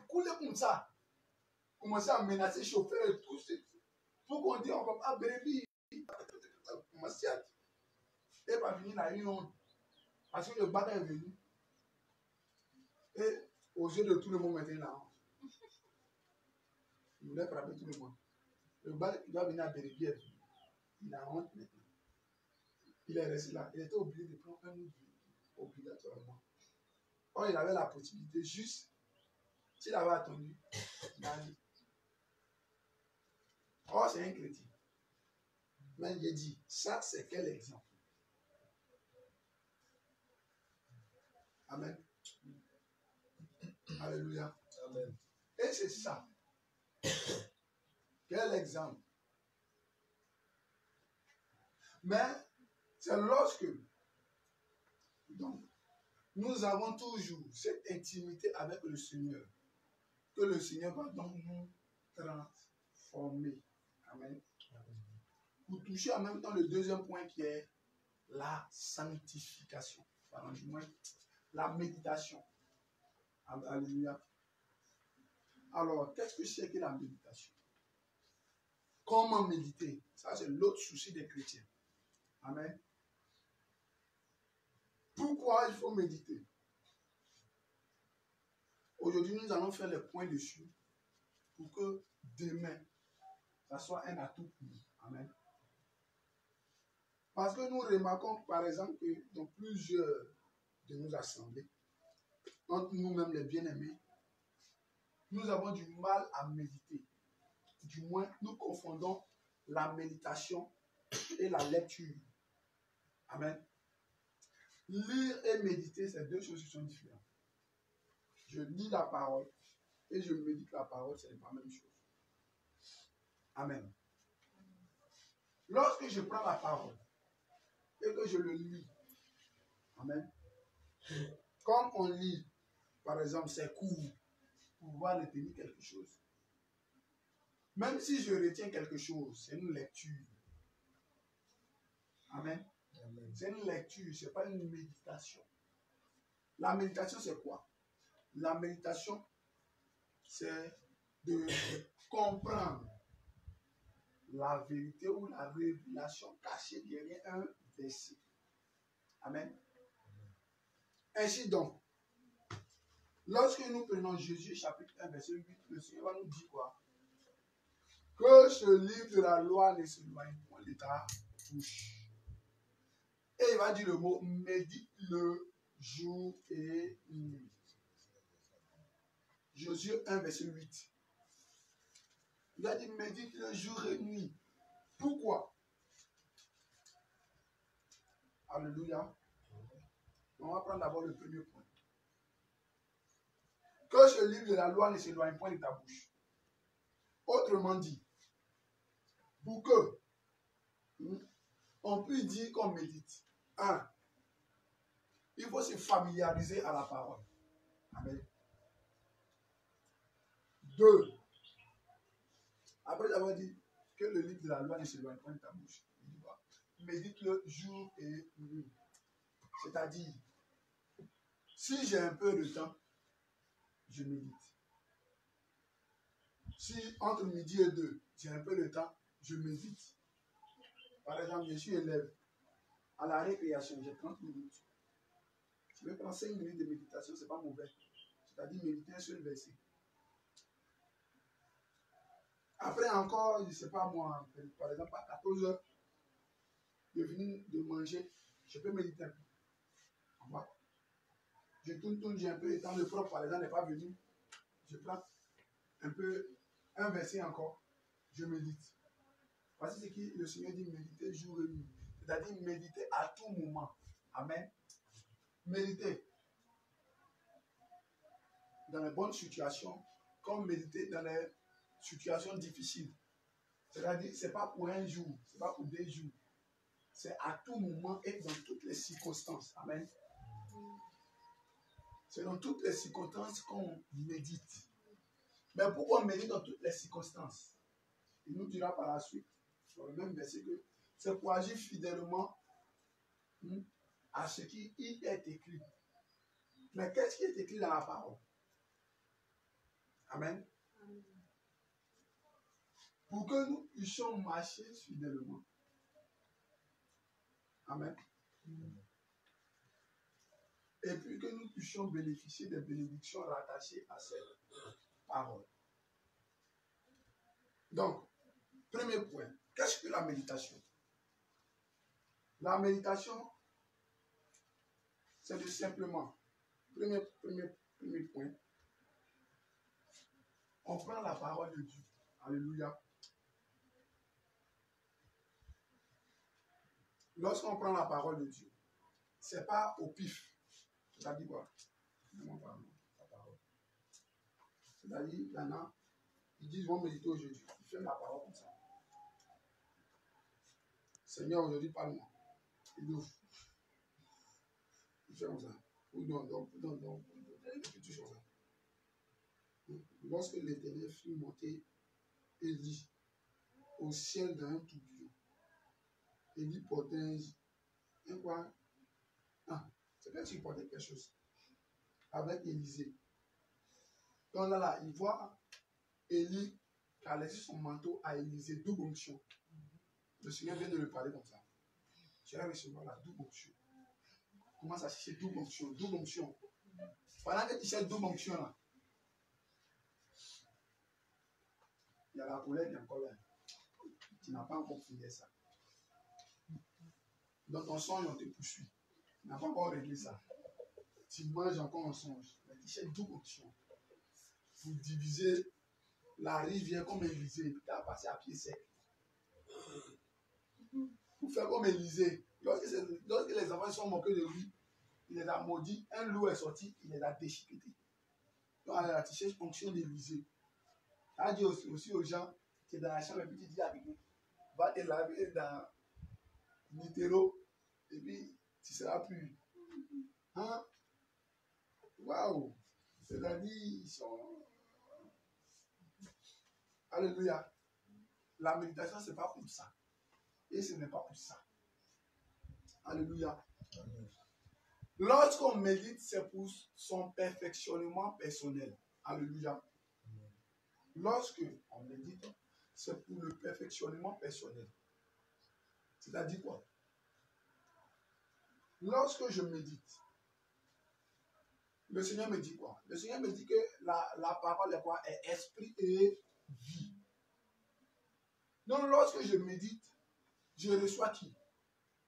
coulé comme ça. Commencer à menacer chauffeur et tout. Pour qu'on dise, on va pas à et va finir la une. Parce que le bâtard est venu. Et aux yeux de tout le monde maintenant, honte. Il voulait frapper tout le monde. Le qui doit venir à Bérébière, il a honte maintenant. Il est resté là. Il était obligé de prendre un autre obligatoirement. Or, il avait la possibilité juste, s'il avait attendu, d'aller. Or, c'est un chrétien. Mais il a dit, ça, c'est quel exemple? Amen. Alléluia. Amen. Et c'est ça. Quel exemple. Mais c'est lorsque donc, nous avons toujours cette intimité avec le Seigneur que le Seigneur va donc nous transformer. Amen. Pour toucher en même temps le deuxième point qui est la sanctification. Enfin, la méditation. Alléluia. Alors, qu'est-ce que c'est que la méditation? Comment méditer? Ça, c'est l'autre souci des chrétiens. Amen. Pourquoi il faut méditer? Aujourd'hui, nous allons faire le point dessus pour que demain, ça soit un atout pour nous. Amen. Parce que nous remarquons, par exemple, que dans plusieurs de nos assemblées, entre nous-mêmes les bien-aimés, nous avons du mal à méditer. Du moins, nous confondons la méditation et la lecture. Amen. Lire et méditer, c'est deux choses qui sont différentes. Je lis la parole et je médite la parole, ce n'est pas la même chose. Amen. Lorsque je prends la parole et que je le lis, Amen. Comme on lit, par exemple, ces cours pouvoir retenir quelque chose. Même si je retiens quelque chose, c'est une lecture. Amen. C'est une lecture, ce n'est pas une méditation. La méditation, c'est quoi? La méditation, c'est de comprendre la vérité ou la révélation cachée derrière un verset. Amen. Ainsi donc, lorsque nous prenons Jésus chapitre 1, verset 8, le Seigneur va nous dire quoi? Que ce livre de la loi ne s'éloigne point de ta bouche. Et il va dire le mot médite-le jour et nuit. Josué 1, verset 8. Il a dit médite-le jour et nuit. Pourquoi? Alléluia. On va prendre d'abord le premier point. Que ce livre de la loi ne s'éloigne point de ta bouche. Autrement dit, pour que on puisse dire qu'on médite, un, il faut se familiariser à la parole. Amen. Deux, après avoir dit que le livre de la loi ne s'éloigne point de ta bouche, médite-le jour et nuit. C'est-à-dire, si j'ai un peu de temps, je médite. Si entre midi et deux, j'ai un peu de temps, je médite. Par exemple, je suis élève. À la récréation, j'ai 30 minutes. Je vais prendre 5 minutes de méditation, ce n'est pas mauvais. C'est-à-dire méditer un seul verset. Après encore, je ne sais pas moi, par exemple, à 14 heures, je finis de manger, je peux méditer un peu. Je tourne, tourne, j'ai un peu temps, le prof par exemple n'est pas venu. Je prends un peu, un verset encore, je médite. Voici ce que le Seigneur dit méditer jour et nuit. C'est-à-dire méditer à tout moment. Amen. Méditer dans les bonnes situations, comme méditer dans les situations difficiles. C'est-à-dire, ce n'est pas pour un jour, ce n'est pas pour deux jours. C'est à tout moment et dans toutes les circonstances. Amen. C'est dans toutes les circonstances qu'on médite. Mais pourquoi on médite dans toutes les circonstances? Il nous dira par la suite, dans le même verset, que c'est pour agir fidèlement hmm, à ce qui est écrit. Mais qu'est-ce qui est écrit dans la parole? Amen. Pour que nous puissions marcher fidèlement. Amen et puis que nous puissions bénéficier des bénédictions rattachées à cette parole. Donc, premier point, qu'est-ce que la méditation? La méditation, c'est de simplement, premier, premier, premier point, on prend la parole de Dieu. Alléluia. Lorsqu'on prend la parole de Dieu, ce n'est pas au pif. C'est-à-dire quoi? C'est-à-dire, il y en a, ils disent, vont méditer aujourd'hui. Ils font la parole comme ça. Seigneur, aujourd'hui, parle-moi. Il ouvre. Il fait comme ça. Ou non, non, non, non. Il fait toujours ça. Lorsque l'éternel fut monté, dit au ciel d'un tourbillon. dit portait un quoi? Ah, comme s'il portait quelque chose. Avec Élisée. Donc là, là, il voit Élie qui a laissé son manteau à Élisée, double onction. Le Seigneur vient de le parler comme ça. Tu as recevoir la double onction. Comment ça c'est double onction, double onction. Pendant que tu cherches double onction là, il y a la colère qui est encore là. Tu n'as pas encore fini ça. Dans ton songe, on te poursuit. Tu n'as pas encore réglé ça. Tu manges encore un songe. Cherches double onction. Vous divisez la rivière comme Élysée puis tu as passé à pied sec. Vous faites comme Élysée. Lorsque, lorsque, les enfants sont moqués de lui, il les a maudits. Un loup est sorti, il les a déchiquetés. dans la t-shirt fonction d'Élysée. Il dit aussi, aux gens, es dans la chambre et puis tu dis à va te laver dans l'hétéro et puis tu seras plus. Hein? Waouh! C'est-à-dire, ils sont. Alléluia. La méditation, ce n'est pas pour ça. Et ce n'est pas pour ça. Alléluia. Lorsqu'on médite, c'est pour son perfectionnement personnel. Alléluia. Lorsque on médite, c'est pour le perfectionnement personnel. C'est-à-dire quoi? Lorsque je médite, le Seigneur me dit quoi? Le Seigneur me dit que la, la parole est quoi? Est esprit et vie. Donc lorsque je médite, je reçois qui?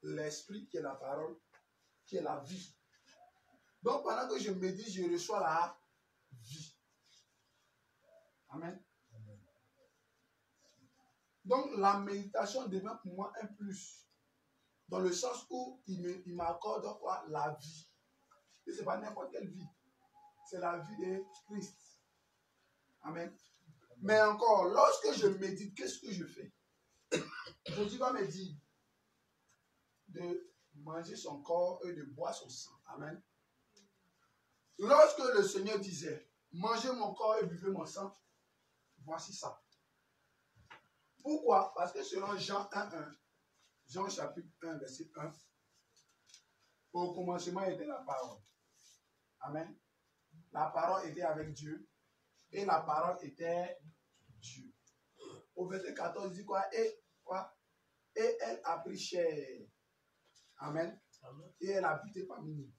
L'esprit qui est la parole, qui est la vie. Donc pendant que je médite, je reçois la vie. Amen. Donc la méditation devient pour moi un plus. Dans le sens où il m'accorde quoi? La vie. Et ce n'est pas n'importe quelle vie. C'est la vie de Christ. Amen. Mais encore, lorsque je médite, qu'est-ce que je fais? Jésus va me dire de manger son corps et de boire son sang. Amen. Lorsque le Seigneur disait, mangez mon corps et buvez mon sang, voici ça. Pourquoi? Parce que selon Jean 1, Jean chapitre 1, verset 1, au commencement était la parole. Amen. La parole était avec Dieu et la parole était Dieu. Au verset 14, il dit quoi? Et quoi? Et elle a pris chair. Amen. Et elle a habité parmi nous.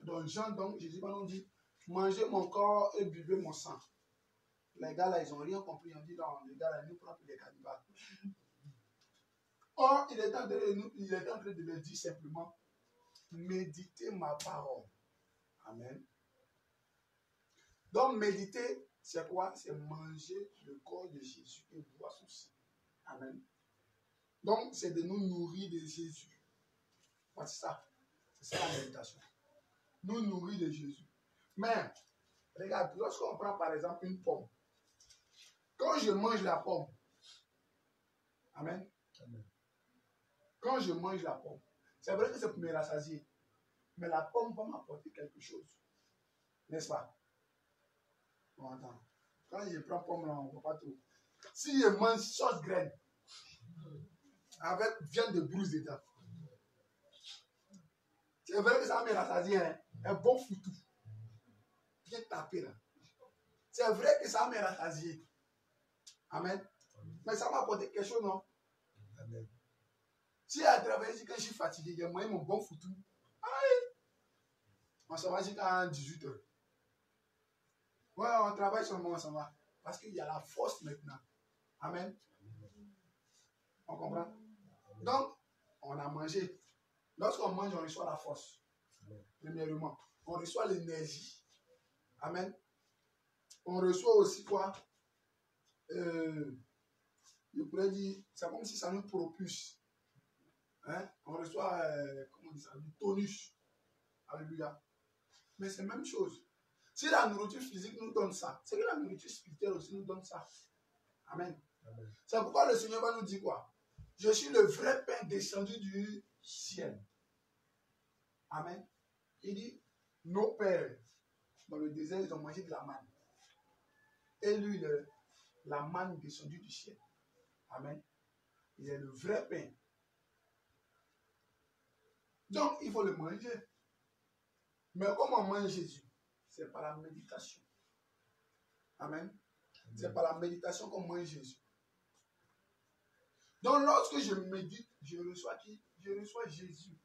Donc Jean, donc, Jésus nous dire, mangez mon corps et buvez mon sang. Les gars là, ils n'ont rien compris. On dit, non, les gars là, nous prenons les cannibales. Or, il est, en train de, de dire simplement, méditez ma parole. Amen. Donc, méditer, c'est quoi? C'est manger le corps de Jésus et boire son sang. Amen. Donc, c'est de nous nourrir de Jésus. C'est ça. C'est ça la méditation. Nous nourrir de Jésus. Mais, regarde, lorsqu'on prend par exemple une pomme, quand je mange la pomme, Amen. Amen. Quand je mange la pomme, c'est vrai que c'est pour me rassasier. Mais la pomme va m'apporter quelque chose. N'est-ce pas? On entend. Quand je prends pomme là, on ne voit pas trop. Si je mange sauce graine, avec viande de brousse dedans, c'est vrai que ça me rassasie, hein? un bon foutu. Bien tapé là. C'est vrai que ça me rassasié. Amen. Mais ça m'a apporté quelque chose, non? Si à travers quand je suis fatigué, j'ai mangé mon bon foutu. Aïe! On s'en va jusqu'à 18 heures. Ouais, on travaille moi, on s'en va. Parce qu'il y a la force maintenant. Amen. On comprend? Donc, on a mangé. Lorsqu'on mange, on reçoit la force. Premièrement, on reçoit l'énergie. Amen. On reçoit aussi quoi? Euh, Je pourrais dire, c'est comme si ça nous propulse. Hein? On reçoit, euh, comment on dit ça, du tonus. Alléluia. Mais c'est la même chose. Si la nourriture physique nous donne ça, c'est que la nourriture spirituelle aussi nous donne ça. Amen. Amen. C'est pourquoi le Seigneur va nous dire quoi? Je suis le vrai pain descendu du ciel. Amen. Il dit, nos pères, dans le désert, ils ont mangé de la manne. Et lui, le, la manne descendue du ciel. Amen. Il est le vrai pain. Donc, il faut le manger. Mais comment mange Jésus C'est par la méditation. Amen. C'est par la méditation qu'on mange Jésus. Donc, lorsque je médite, je reçois qui? Je reçois Jésus.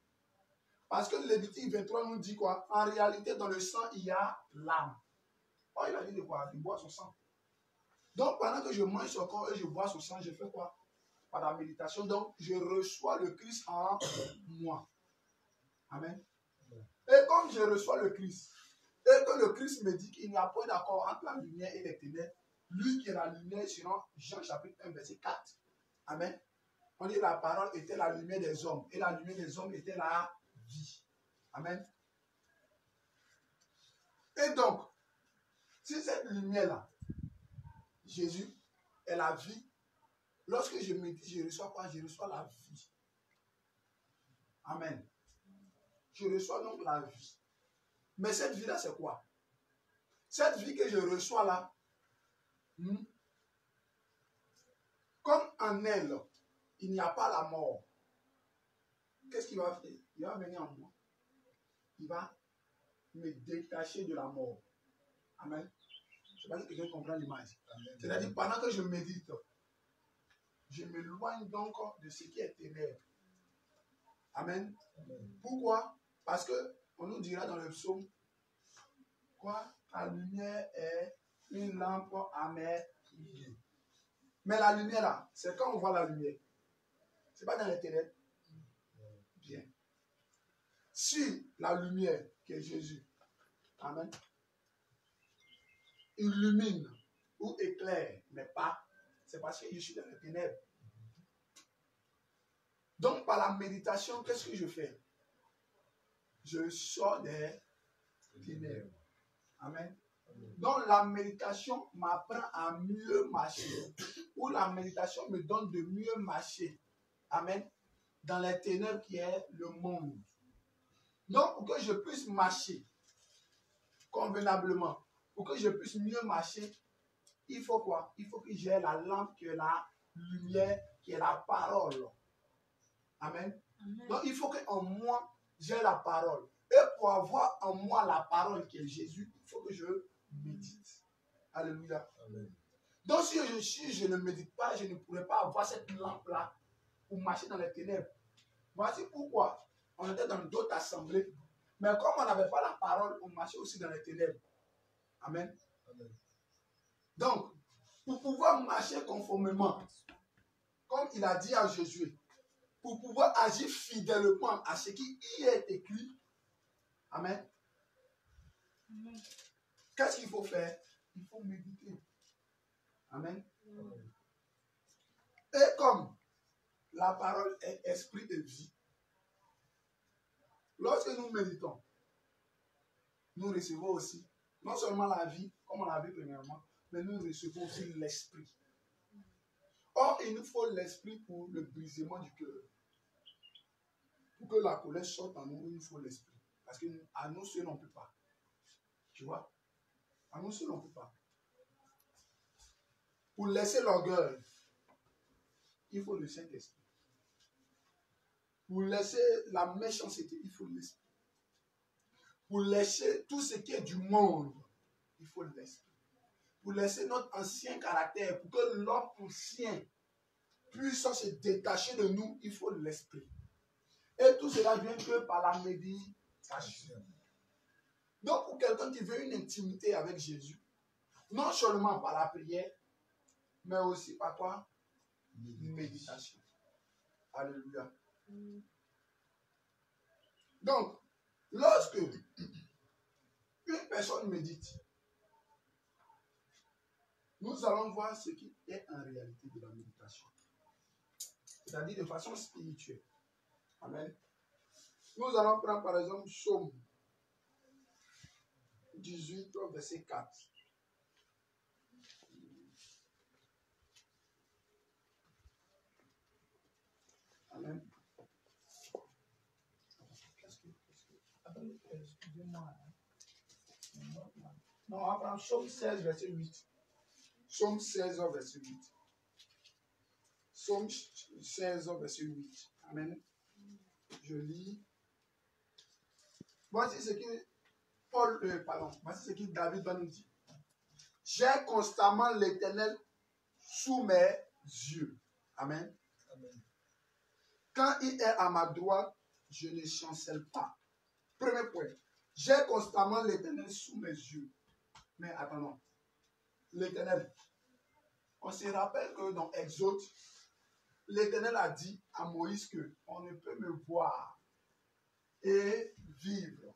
Parce que Lévitique 23 nous dit quoi? En réalité, dans le sang, il y a l'âme. Oh, il a dit de quoi? De boire son sang. Donc, pendant que je mange son corps et je bois son sang, je fais quoi? Par la méditation. Donc, je reçois le Christ en moi. Amen. Et comme je reçois le Christ, et que le Christ me dit qu'il n'y a pas d'accord entre la lumière et les ténèbres, lui qui est la lumière, selon Jean chapitre 1, verset 4. Amen. On dit la parole était la lumière des hommes, et la lumière des hommes était la vie. Amen. Et donc, Si cette lumière-là, Jésus est la vie, lorsque je médite, je reçois quoi? Je reçois la vie. Amen. Je reçois donc la vie. Mais cette vie-là, c'est quoi? Cette vie que je reçois là, hmm, comme en elle, il n'y a pas la mort. Qu'est-ce qu'il va faire? Il va venir en moi. Il va me détacher de la mort. Amen. Je sais pas si quelqu'un comprend l'image. C'est-à-dire, pendant que je médite, je m'éloigne donc de ce qui est ténèbres. Amen. Pourquoi? Parce que on nous dira dans le psaume, quoi? La lumière est une lampe à. Mais la lumière là, c'est quand on voit la lumière. C'est pas dans les ténèbres. Bien. Si la lumière, qui est Jésus, Amen, illumine ou éclaire, mais pas, c'est parce que je suis dans les ténèbres. Donc, par la méditation, qu'est-ce que je fais? Je sors des ténèbres. Amen. Donc, la méditation m'apprend à mieux marcher. Ou la méditation me donne de mieux marcher. Amen. Dans les ténèbres qui est le monde. Donc, pour que je puisse marcher convenablement, pour que je puisse mieux marcher, il faut quoi? Il faut que j'ai la lampe qui est la lumière, qui est la parole. Amen. Donc, il faut qu'en moi, j'ai la parole. Et pour avoir en moi la parole qui est Jésus, il faut que je médite. Alléluia. Donc, si je, si je ne médite pas, je ne pourrais pas avoir cette lampe-là pour marcher dans les ténèbres. Voici pourquoi on était dans d'autres assemblées, mais comme on n'avait pas la parole, on marchait aussi dans les ténèbres. Amen. Donc, pour pouvoir marcher conformément, comme il a dit à Jésus, pour pouvoir agir fidèlement à ce qui y est écrit, Amen. Qu'est-ce qu'il faut faire? Il faut méditer. Amen. Et comme la parole est esprit de vie, lorsque nous méditons, nous recevons aussi non seulement la vie, comme on l'a vu premièrement, mais nous recevons aussi l'esprit. Or, il nous faut l'esprit pour le brisement du cœur. Pour que la colère sorte en nous, il faut l'esprit. Parce qu'à nous seuls, on ne peut pas. Tu vois? À nous seuls, on ne peut pas. Pour laisser l'orgueil, il faut le Saint-Esprit. Pour laisser la méchanceté, il faut l'esprit. Pour laisser tout ce qui est du monde, il faut l'esprit. Pour laisser notre ancien caractère, pour que l'homme ancien puisse se détacher de nous, il faut l'esprit. Et tout cela vient que par la méditation. Donc, pour quelqu'un qui veut une intimité avec Jésus, non seulement par la prière, mais aussi par quoi? Une méditation. Alléluia. Donc, lorsque une personne médite, nous allons voir ce qui est en réalité de la méditation. C'est-à-dire de façon spirituelle. Amen. Nous allons prendre par exemple Somme 18, verset 4. Amen. Non, on va prendre Somme 16, verset 8. Somme 16, verset 8. Somme 16, verset 8. Amen. Je lis. Voici ce que Paul, euh, pardon, voici ce que David va nous dire. J'ai constamment l'éternel sous mes yeux. Amen. Quand il est à ma droite, je ne chancelle pas. Premier point. J'ai constamment l'éternel sous mes yeux. Mais attendons. L'éternel. On se rappelle que dans Exode, l'Éternel a dit à Moïse que on ne peut me voir et vivre.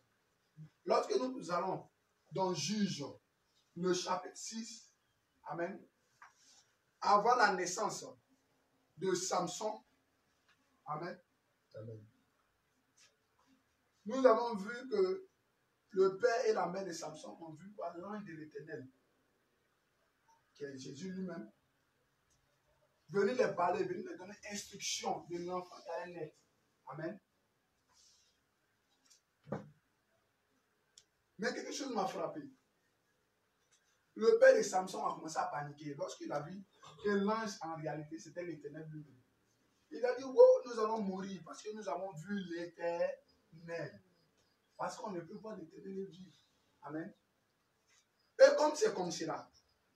Lorsque nous allons dans Juge, le chapitre 6, Amen, avant la naissance de Samson, Amen, nous avons vu que le père et la mère de Samson ont vu par l'ange de l'Éternel qui est Jésus lui-même, venu les parler, venu les donner instruction de l'enfant qui allait naître. Amen. Mais quelque chose m'a frappé. Le père de Samson a commencé à paniquer lorsqu'il a vu que l'ange, en réalité, c'était l'éternel lui-même. Il a dit, wow, nous allons mourir parce que nous avons vu l'éternel. Parce qu'on ne peut pas l'éternel vivre. Amen. Et comme c'est comme cela,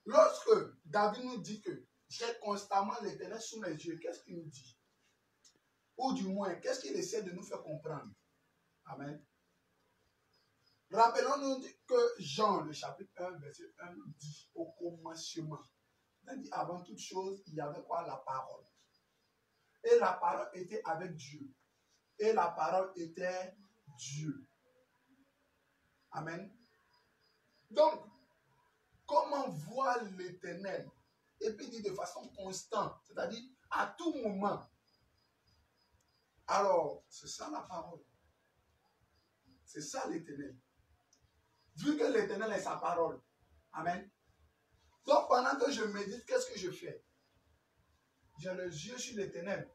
lorsque David nous dit que j'ai constamment l'éternel sous mes yeux, qu'est-ce qu'il nous dit? Ou du moins, qu'est-ce qu'il essaie de nous faire comprendre? Amen. Rappelons-nous que Jean, le chapitre 1, verset 1, dit au commencement. Il dit avant toute chose, il y avait quoi? La parole. Et la parole était avec Dieu. Et la parole était Dieu. Amen. Donc, comment voir l'éternel? Et puis dit de façon constante, c'est-à-dire à tout moment. Alors, c'est ça la parole. C'est ça l'éternel. Vu que l'éternel est sa parole. Amen. Donc pendant que je médite, qu'est-ce que je fais? J'ai le yeux sur l'éternel.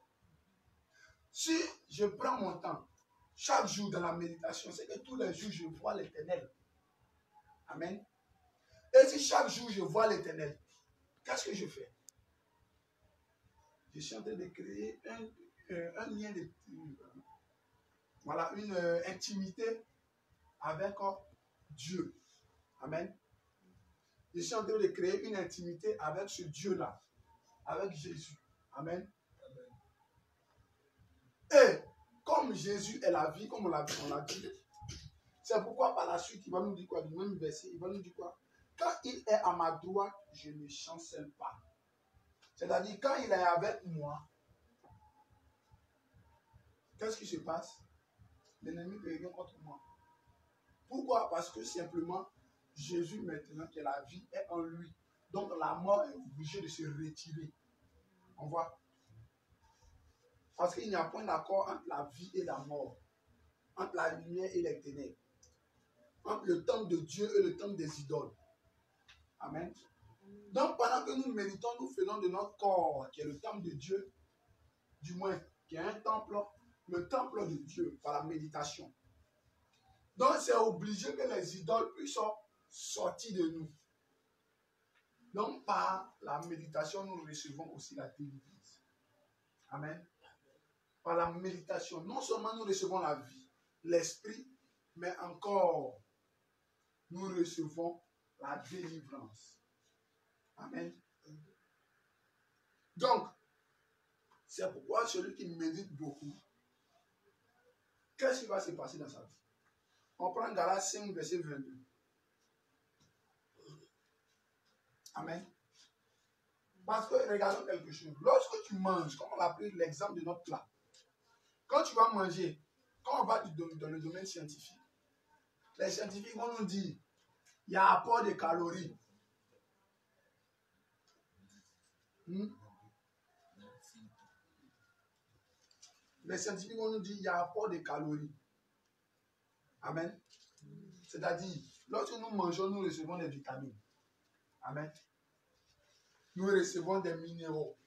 Si je prends mon temps, chaque jour dans la méditation, c'est que tous les jours je vois l'éternel. Amen. Et si chaque jour je vois l'éternel, qu'est-ce que je fais? Je suis en train de créer un, euh, lien de... Voilà, une euh, intimité avec Dieu. Amen. Je suis en train de créer une intimité avec ce Dieu-là, avec Jésus. Amen. Et comme Jésus est la vie, comme on l'a dit, c'est pourquoi par la suite, il va nous dire quoi? Du même verset, il va nous dire quoi? Quand il est à ma droite, je ne chancelle pas. C'est-à-dire, quand il est avec moi, qu'est-ce qui se passe? L'ennemi venir contre moi. Pourquoi? Parce que simplement, Jésus maintenant, que la vie est en lui. Donc la mort est obligée de se retirer. On voit Parce qu'il n'y a point d'accord entre la vie et la mort. Entre la lumière et les ténèbres. Entre le temps de Dieu et le temps des idoles. Amen. Donc pendant que nous méditons, nous faisons de notre corps, qui est le temple de Dieu, du moins, qui est un temple, le temple de Dieu par la méditation. Donc c'est obligé que les idoles puissent sortir de nous. Donc par la méditation, nous recevons aussi la délivrance. Amen. Par la méditation, non seulement nous recevons la vie, l'esprit, mais encore nous recevons la délivrance. Amen. Donc, c'est pourquoi celui qui médite beaucoup, qu'est-ce qui va se passer dans sa vie? On prend Galates 5, verset 22. Amen. Parce que regardons quelque chose. Lorsque tu manges, comme on a pris l'exemple de notre plat, quand tu vas manger, quand on va dans le domaine scientifique, les scientifiques vont nous dire il y a apport de calories. Hmm? Les scientifiques vont nous dire il y a apport de calories. Amen. C'est-à-dire, lorsque nous mangeons, nous recevons des vitamines. Amen. Nous recevons des minéraux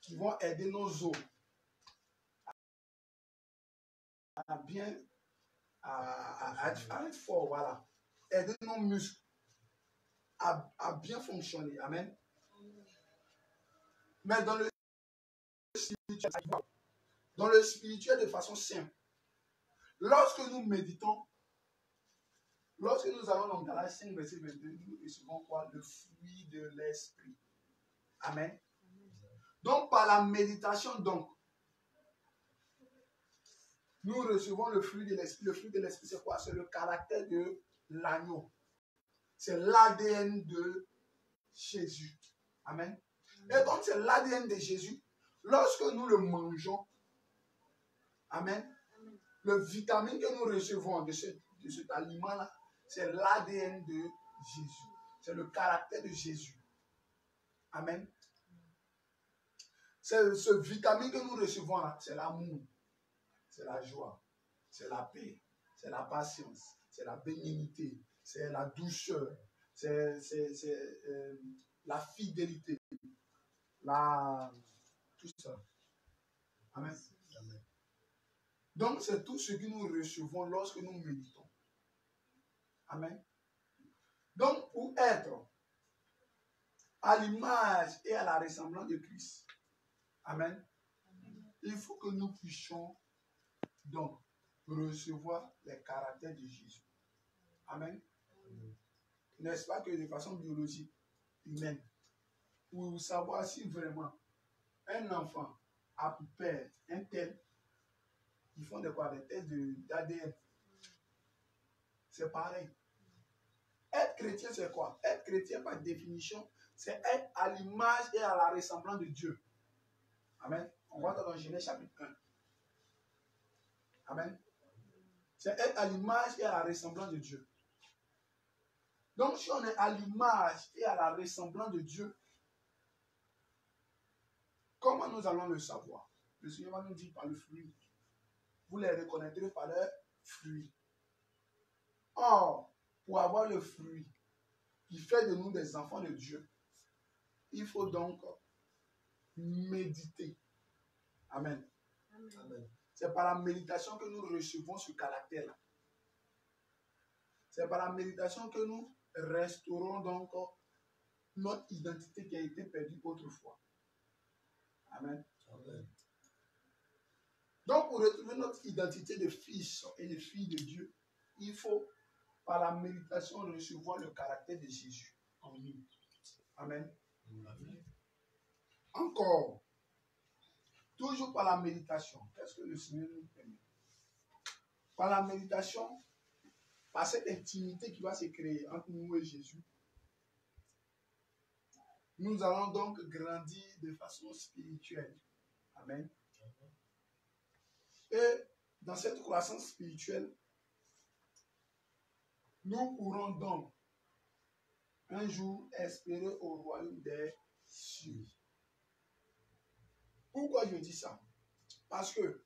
qui vont aider nos os à bien à, être fort, voilà. Aider nos muscles à, à bien fonctionner. Amen. Mais dans le spirituel, dans le spirituel de façon simple, Lorsque nous méditons, lorsque nous allons dans Galates 5, verset 22, nous recevons quoi? Le fruit de l'esprit. Amen. Donc, par la méditation, donc, nous recevons le fruit de l'esprit. Le fruit de l'esprit, c'est quoi? C'est le caractère de l'agneau. C'est l'ADN de Jésus. Amen. Et donc, c'est l'ADN de Jésus. Lorsque nous le mangeons, Amen, le vitamine que nous recevons de, de cet aliment-là, c'est l'ADN de Jésus. C'est le caractère de Jésus. Amen. C'est ce vitamine que nous recevons là, c'est l'amour, c'est la joie, c'est la paix, c'est la patience, c'est la bénignité, c'est la douceur, c'est euh, la fidélité, la, tout ça. Amen. Donc, c'est tout ce que nous recevons lorsque nous méditons. Amen. Donc, pour être à l'image et à la ressemblance de Christ, Amen, il faut que nous puissions donc recevoir les caractères de Jésus. Amen. N'est-ce pas que de façon biologique, humaine, pour savoir si vraiment un enfant a pour père un tel, ils font des quoi? Des tests de- d'ADN. C'est pareil. Être chrétien, c'est quoi? Être chrétien, par définition, c'est être à l'image et à la ressemblance de Dieu. Amen. On voit ça dans Genèse chapitre 1. Amen. C'est être à l'image et à la ressemblance de Dieu. Donc, si on est à l'image et à la ressemblance de Dieu, comment nous allons le savoir? Le Seigneur va nous dire par le fruit. Vous les reconnaîtrez par leur fruit. Or, pour avoir le fruit qui fait de nous des enfants de Dieu, il faut donc méditer. Amen. C'est par la méditation que nous recevons ce caractère-là. C'est par la méditation que nous restaurons donc notre identité qui a été perdue autrefois. Amen. Donc, pour retrouver notre identité de fils et de fille de Dieu, il faut, par la méditation, recevoir le caractère de Jésus en nous. Amen. Encore, toujours par la méditation, qu'est-ce que le Seigneur nous permet? Par la méditation, par cette intimité qui va se créer entre nous et Jésus, nous allons donc grandir de façon spirituelle. Amen. Et dans cette croissance spirituelle, nous pourrons donc un jour espérer au royaume des cieux. Pourquoi je dis ça? Parce que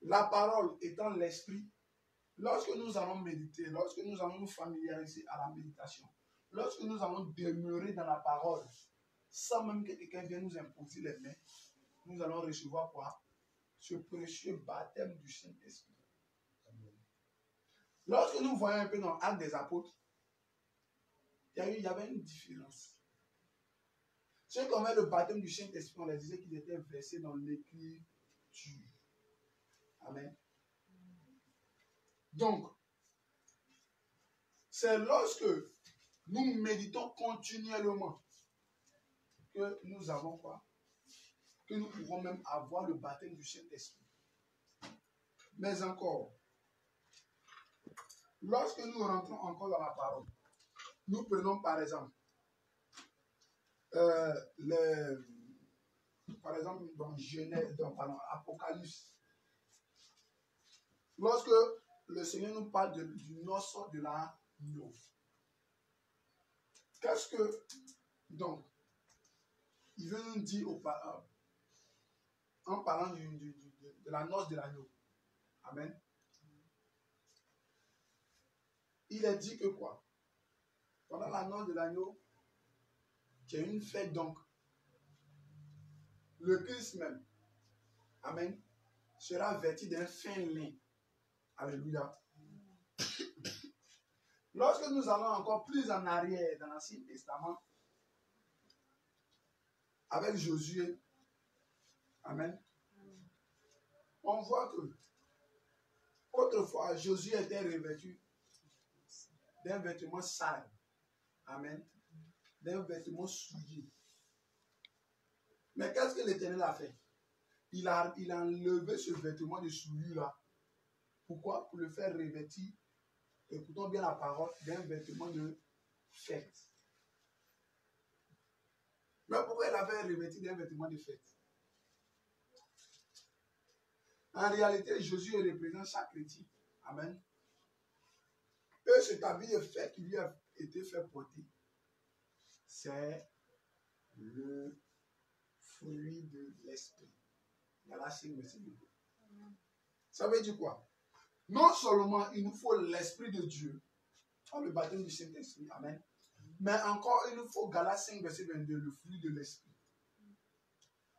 la parole étant l'esprit, lorsque nous allons méditer, lorsque nous allons nous familiariser à la méditation, lorsque nous allons demeurer dans la parole, sans même que quelqu'un vienne nous imposer les mains, nous allons recevoir quoi? Ce précieux baptême du Saint-Esprit. Lorsque nous voyons un peu dans l'acte des apôtres, il y, avait une différence. Ceux qui avaient le baptême du Saint-Esprit, on leur disait qu'ils étaient versés dans l'écriture. Amen. Donc, c'est lorsque nous méditons continuellement que nous avons quoi? Que nous pouvons même avoir le baptême du Saint-Esprit. Mais encore, lorsque nous rentrons encore dans la parole, nous prenons par exemple euh, par exemple dans Genèse, dans Apocalypse, lorsque le Seigneur nous parle de- du noce de l'agneau, qu'est-ce que donc il veut nous dire au, euh, en parlant de, la noce de l'agneau Amen. Il a dit que quoi? Pendant la noce de l'agneau, qui est une fête donc, le Christ même, Amen, sera vêtu d'un fin lin. Alléluia. Lorsque nous allons encore plus en arrière dans l'Ancien Testament, avec Josué, Amen, on voit que autrefois, Josué était revêtu d'un vêtement sale. Amen. D'un vêtement souillé. Mais qu'est-ce que l'Éternel a fait? Il a, il a enlevé ce vêtement de souillure-là. Pourquoi Pour le faire revêtir, écoutons bien la parole, d'un vêtement de fête. Mais pourquoi il avait revêtu d'un vêtement de fête? En réalité, Jésus représente chaque chrétien. Amen. Et cet habit de fête qui lui a été fait porter, c'est le fruit de l'esprit. Verset 2. Ça veut dire quoi? Non seulement il nous faut l'esprit de Dieu le baptême du Saint-Esprit. Amen. Mais encore, il nous faut Galates 5, verset 22, le fruit de l'Esprit.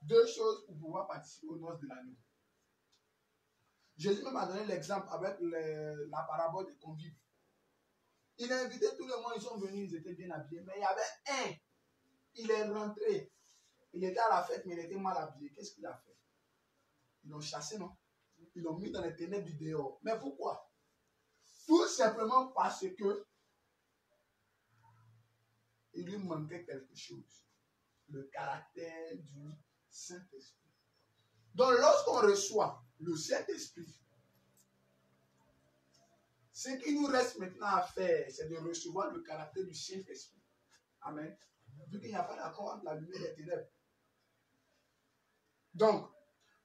Deux choses pour pouvoir participer aux noces de l'année. Jésus m'a donné l'exemple avec la parabole des convives. Il a invité tout le monde, ils sont venus, ils étaient bien habillés. Mais il y avait un, il est rentré. Il était à la fête, mais il était mal habillé. Qu'est-ce qu'il a fait? Ils l'ont chassé, non? Ils l'ont mis dans les ténèbres du dehors. Mais pourquoi? Tout simplement parce que il lui manquait quelque chose. Le caractère du Saint-Esprit. Donc lorsqu'on reçoit le Saint-Esprit, ce qui nous reste maintenant à faire, c'est de recevoir le caractère du Saint-Esprit. Amen. Vu qu'il n'y a pas d'accord entre la lumière et les ténèbres. Donc,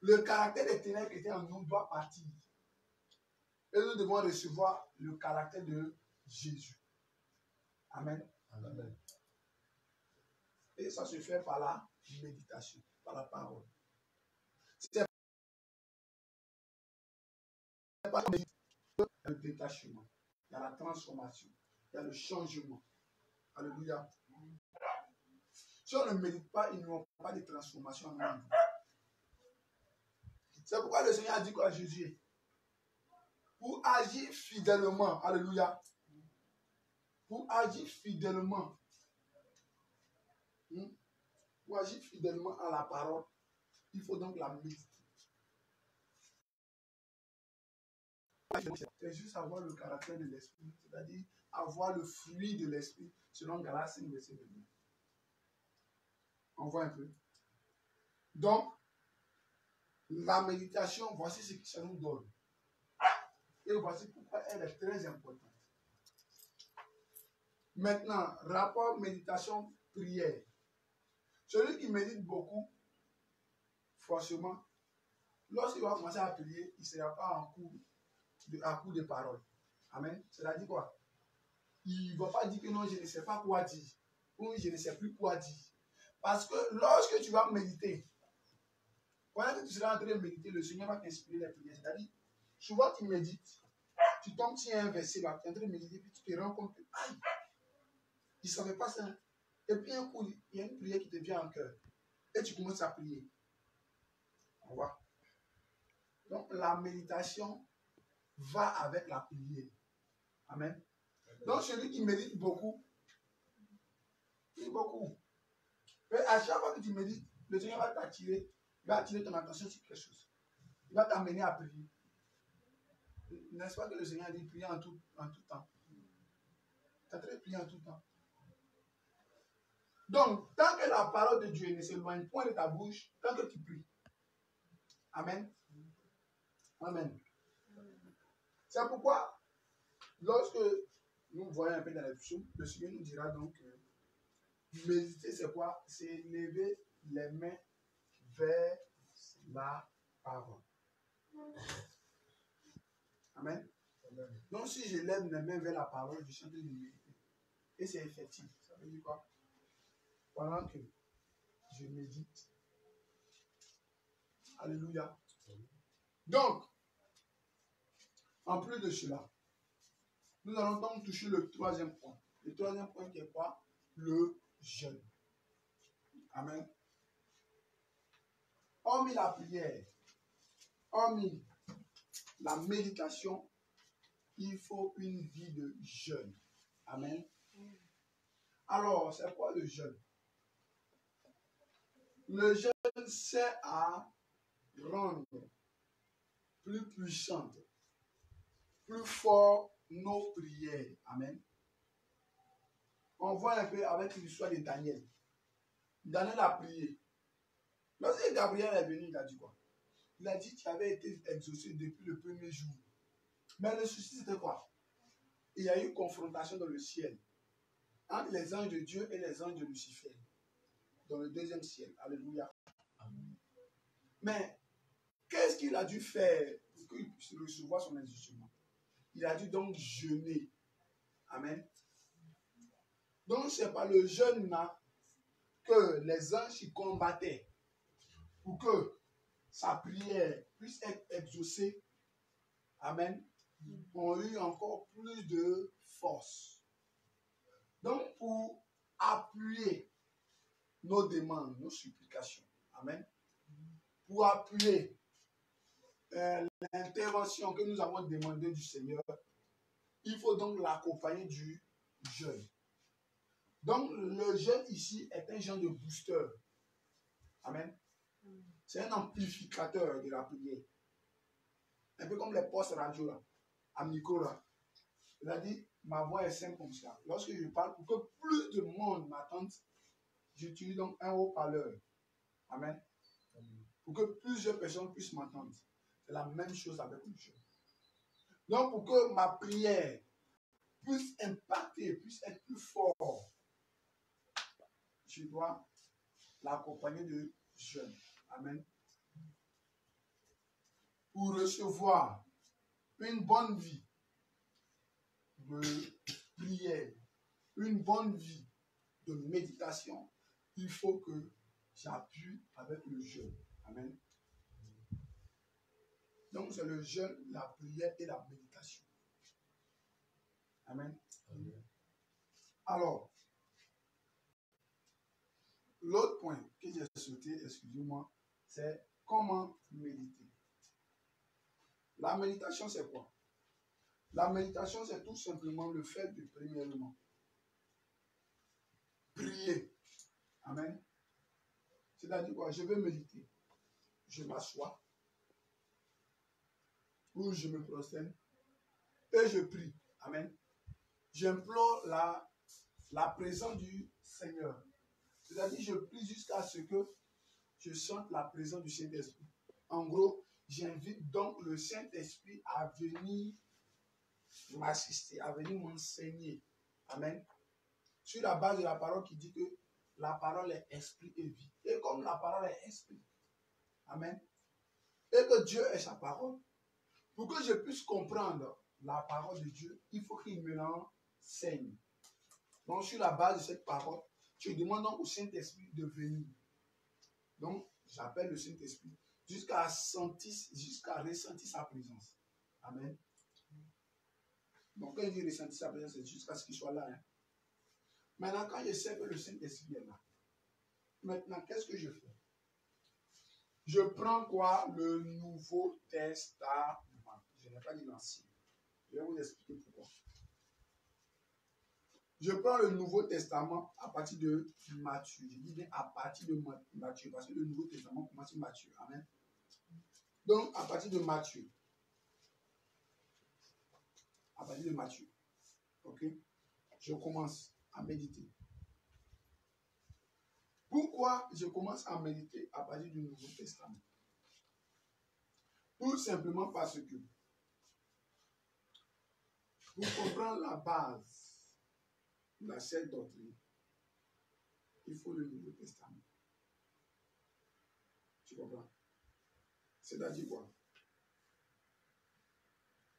le caractère des ténèbres qui était en nous doit partir. Et nous devons recevoir le caractère de Jésus. Amen. Et ça se fait par la méditation, par la parole. C'est pas le détachement, il y a la transformation, il y a le changement. Alléluia. Si on ne médite pas, il n'y aura pas de transformation en nous. C'est pourquoi le Seigneur a dit quoi à Jésus? Pour agir fidèlement, Alléluia. Pour agir fidèlement, hmm, pour agir fidèlement à la parole, il faut donc la méditer. C'est juste avoir le caractère de l'esprit, c'est-à-dire avoir le fruit de l'esprit, selon Galates 5, verset 22. On voit un peu. Donc, la méditation, voici ce que ça nous donne. Et voici pourquoi elle est très importante. Maintenant, rapport méditation-prière. Celui qui médite beaucoup, forcément, lorsqu'il va commencer à prier, il ne sera pas en cours de, à coup de parole. Amen. C'est-à-dire quoi? Il ne va pas dire que non, je ne sais pas quoi dire. Ou je ne sais plus quoi dire. Parce que lorsque tu vas méditer, pendant que tu seras en train de méditer, le Seigneur va t'inspirer les prières. C'est-à-dire, souvent tu médites, tu tombes sur un verset là, tu es en train de méditer, puis tu te rends compte que, aïe, il ne savait pas ça. Et puis un coup, il y a une prière qui te vient en cœur. Et tu commences à prier. On voit. Donc la méditation va avec la prière. Amen. Donc celui qui médite beaucoup, prie beaucoup. Et à chaque fois que tu médites, le Seigneur va t'attirer, il va attirer ton attention sur quelque chose. Il va t'amener à prier. N'est-ce pas que le Seigneur dit prier en tout, en tout temps Tu as très prier en tout temps. Donc, tant que la parole de Dieu ne s'éloigne point de ta bouche, tant que tu pries. Amen. Amen. C'est pourquoi, lorsque nous voyons un peu dans les psaumes, le Seigneur nous dira donc que méditer, c'est quoi? C'est lever les mains vers la parole. Amen. Donc, si je lève les mains vers la parole, je suis en de. Et c'est effectif. Ça veut dire quoi? Pendant que je médite. Alléluia. Donc, en plus de cela, nous allons donc toucher le troisième point. Le troisième point qui est quoi? Le jeûne. Amen. Hormis la prière, hormis la méditation, il faut une vie de jeûne. Amen. Alors, c'est quoi le jeûne? Le jeûne sert à rendre plus puissante, plus fort nos prières. Amen. On voit un peu avec l'histoire de Daniel. Daniel a prié. Lorsque Gabriel est venu, il a dit quoi? Il a dit tu avais été exaucé depuis le premier jour. Mais le souci, c'était quoi? Il y a eu confrontation dans le ciel entre les anges de Dieu et les anges de Lucifer. Dans le deuxième ciel. Alléluia. Mais qu'est-ce qu'il a dû faire pour qu'il puisse recevoir son instrument? Il a dû donc jeûner. Amen. Donc, c'est par le jeûne là que les anges y combattaient pour que sa prière puisse être exaucée. Amen. ont eu encore plus de force. Donc, pour appuyer nos demandes, nos supplications, Amen, pour appuyer euh, l'intervention que nous avons demandée du Seigneur, il faut donc l'accompagner du jeûne. Donc, le jeûne ici est un genre de booster. Amen. C'est un amplificateur de la prière. Un peu comme les postes radio là, à micro là. Il a dit, ma voix est simple comme ça. Lorsque je parle, pour que plus de monde m'attende, j'utilise donc un haut-parleur. Amen. Pour que plusieurs personnes puissent m'entendre. C'est la même chose avec le jeûne. Donc, pour que ma prière puisse impacter, puisse être plus fort, je dois l'accompagner de jeûne. Amen. Pour recevoir une bonne vie de prière, une bonne vie de méditation, il faut que j'appuie avec le jeûne. Amen. Donc, c'est le jeûne, la prière et la méditation. Amen. Alors, l'autre point que j'ai sauté, excusez-moi, c'est comment méditer. La méditation, c'est quoi? La méditation, c'est tout simplement le fait de, premièrement, prier. Amen. C'est-à-dire quoi? Je veux méditer. Je m'assois ou je me prosterne et je prie. Amen. J'implore la, la présence du Seigneur. C'est-à-dire, je prie jusqu'à ce que je sente la présence du Saint-Esprit. En gros, j'invite donc le Saint-Esprit à venir m'assister, à venir m'enseigner. Amen. Sur la base de la parole qui dit que la parole est esprit et vie. Et comme la parole est esprit, Amen. Et que Dieu est sa parole, pour que je puisse comprendre la parole de Dieu, il faut qu'il me l'enseigne. Donc, sur la base de cette parole, je demande au Saint-Esprit de venir. Donc, j'appelle le Saint-Esprit jusqu'à jusqu'à ressentir sa présence. Amen. Donc, quand je dis ressentir sa présence, c'est jusqu'à ce qu'il soit là. Hein. Maintenant, quand je sais que le Saint-Esprit est là, maintenant, qu'est-ce que je fais? Je prends quoi? Le Nouveau Testament. Je n'ai pas dit l'ancien. Je vais vous expliquer pourquoi. Je prends le Nouveau Testament à partir de Matthieu. Je dis bien à partir de Matthieu, parce que le Nouveau Testament commence Matthieu. Amen. Donc, à partir de Matthieu. À partir de Matthieu. Ok? Je commence à méditer. Pourquoi je commence à méditer à partir du Nouveau Testament? Tout simplement parce que pour comprendre la base de cette doctrine, il faut le Nouveau Testament. Tu comprends? C'est-à-dire quoi?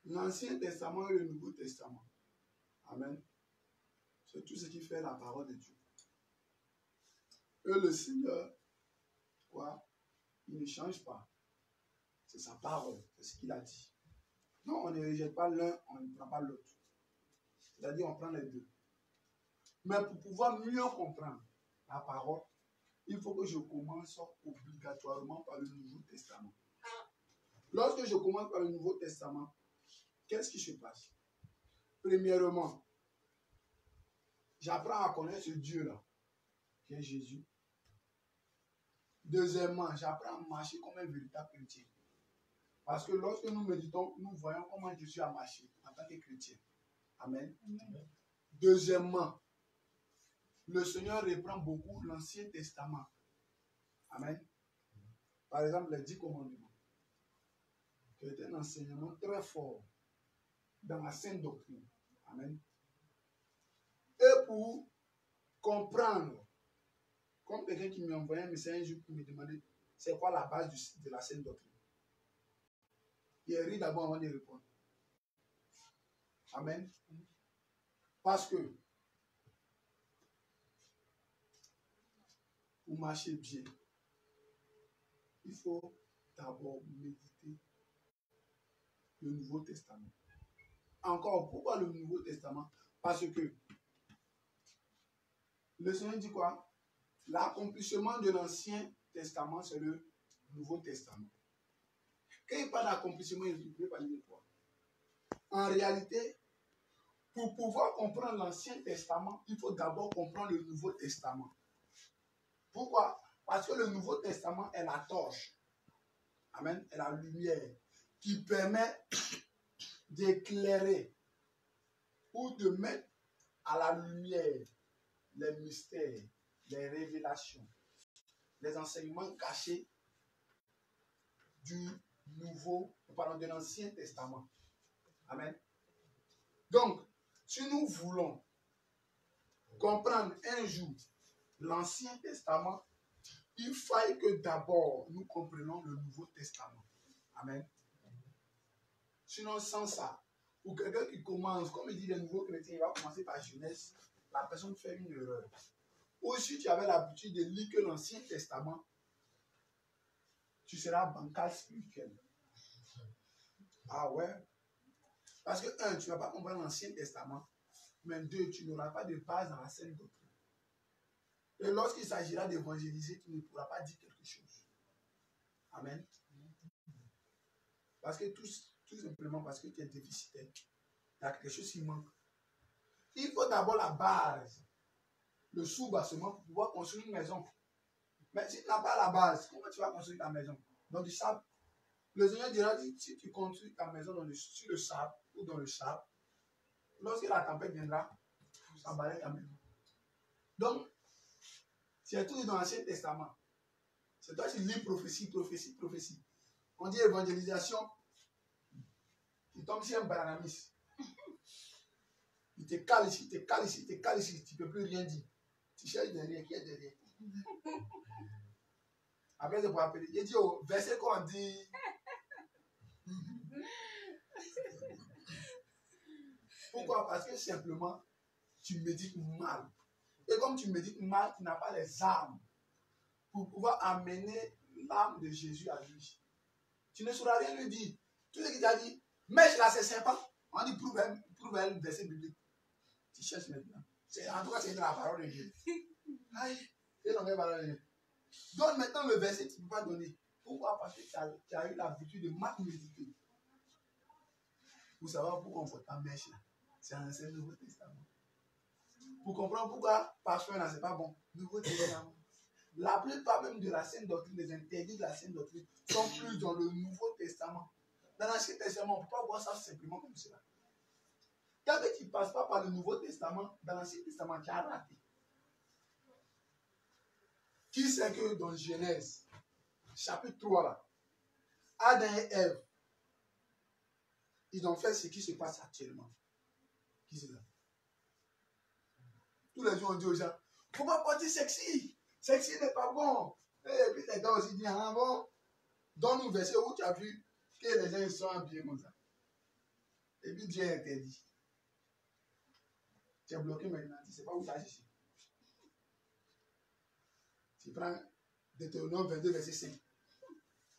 L'Ancien Testament et le Nouveau Testament. Amen. C'est tout ce qui fait la parole de Dieu. Et le Seigneur, quoi? Il ne change pas. C'est sa parole, c'est ce qu'il a dit. Non, on ne rejette pas l'un, on ne prend pas l'autre. C'est-à-dire, on prend les deux. Mais pour pouvoir mieux comprendre la parole, il faut que je commence obligatoirement par le Nouveau Testament. Lorsque je commence par le Nouveau Testament, qu'est-ce qui se passe? Premièrement, j'apprends à connaître ce Dieu-là, qui est Jésus. Deuxièmement, j'apprends à marcher comme un véritable chrétien. Parce que lorsque nous méditons, nous voyons comment je suis à marcher en tant que chrétien. Amen. Deuxièmement, le Seigneur reprend beaucoup l'Ancien Testament. Amen. Par exemple, les dix commandements. Qui est un enseignement très fort dans la sainte doctrine. Amen. Et pour comprendre, comme quelqu'un qui m'a envoyé un message pour me demander c'est quoi la base de la sainte doctrine? Il rit d'abord avant de répondre. Amen. Parce que marcher bien, il faut d'abord méditer le Nouveau Testament. encore, pourquoi le Nouveau Testament? Parce que le Seigneur dit quoi? L'accomplissement de l'Ancien Testament, c'est le Nouveau Testament. Quand il parle d'accomplissement, il veut pas dire quoi? En réalité, pour pouvoir comprendre l'Ancien Testament, il faut d'abord comprendre le Nouveau Testament. Pourquoi? Parce que le Nouveau Testament est la torche. Amen. Est la lumière qui permet d'éclairer ou de mettre à la lumière les mystères, les révélations, les enseignements cachés du Nouveau, pardon, de l'Ancien Testament. Amen. Donc, si nous voulons comprendre un jour l'Ancien Testament, il faille que d'abord nous comprenions le Nouveau Testament. Amen. Sinon, sans ça, pour quelqu'un qui commence, comme il dit les nouveaux chrétiens, il va commencer par jeunesse, la personne fait une erreur. Ou si tu avais l'habitude de lire que l'Ancien Testament, tu seras bancal spirituel. Ah ouais? Parce que, un, tu ne vas pas comprendre l'Ancien Testament, mais deux, tu n'auras pas de base dans la scène doctrine. Lorsqu'il s'agira d'évangéliser, tu ne pourras pas dire quelque chose. Amen. Parce que tout, tout simplement parce que tu es déficitaire, il y quelque chose qui manque. Il faut d'abord la base, le sous-bassement pour pouvoir construire une maison. Mais si tu n'as pas la base, comment tu vas construire ta maison? Dans du sable. Le Seigneur dira si tu construis ta maison dans le, sur le sable ou dans le sable, lorsque la tempête viendra, ça balaye ta maison. Donc, c'est tout dans l'Ancien Testament. C'est toi qui lis prophétie, prophétie, prophétie. On dit évangélisation, il tombe sur un bananamis. Il te cale ici, te cale ici, te cale ici, tu ne peux plus rien dire. Tu cherches derrière, qui est derrière. Après, je peux appeler. Il dit, oh, verset qu'on dit. Pourquoi? Parce que simplement, tu médites mal. Et comme tu médites mal, tu n'as pas les armes pour pouvoir amener l'âme de Jésus à lui. Tu ne sauras rien lui dire. Tout ce qu'il t'a dit, mèche là, c'est sympa. On dit, prouve un, prouve un verset biblique. Tu cherches maintenant. En tout cas, c'est dans la parole de Dieu. Aïe, c'est dans la parole de Dieu. Donne maintenant le verset, tu ne peux pas donner. Pourquoi? Parce que tu as, tu as eu l'habitude de mal méditer. Pour savoir pourquoi on fait ta mèche là. C'est un ancien Nouveau Testament. Pour comprendre pourquoi parfum là, c'est pas bon. Nouveau Testament. La plupart même de la Sainte Doctrine, les interdits de la Sainte Doctrine, sont plus dans le Nouveau Testament. Dans l'Ancien Testament, on ne peut pas voir ça simplement comme cela. Quand tu ne passes pas par le Nouveau Testament, dans l'Ancien Testament, tu as raté. Qui sait que dans Genèse, chapitre 3, là, Adam et Ève, ils ont fait ce qui se passe actuellement. Qui c'est ça? Tous les gens ont dit aux gens, faut pas porter sexy? Sexy n'est pas bon. Et puis les gars aussi disent, ah bon, donne-nous verset où tu as vu que les gens sont habillés comme ça. Et puis Dieu interdit. Tu es bloqué maintenant, tu ne sais pas où cherché. Tu prends Deutéronome 22, verset 5.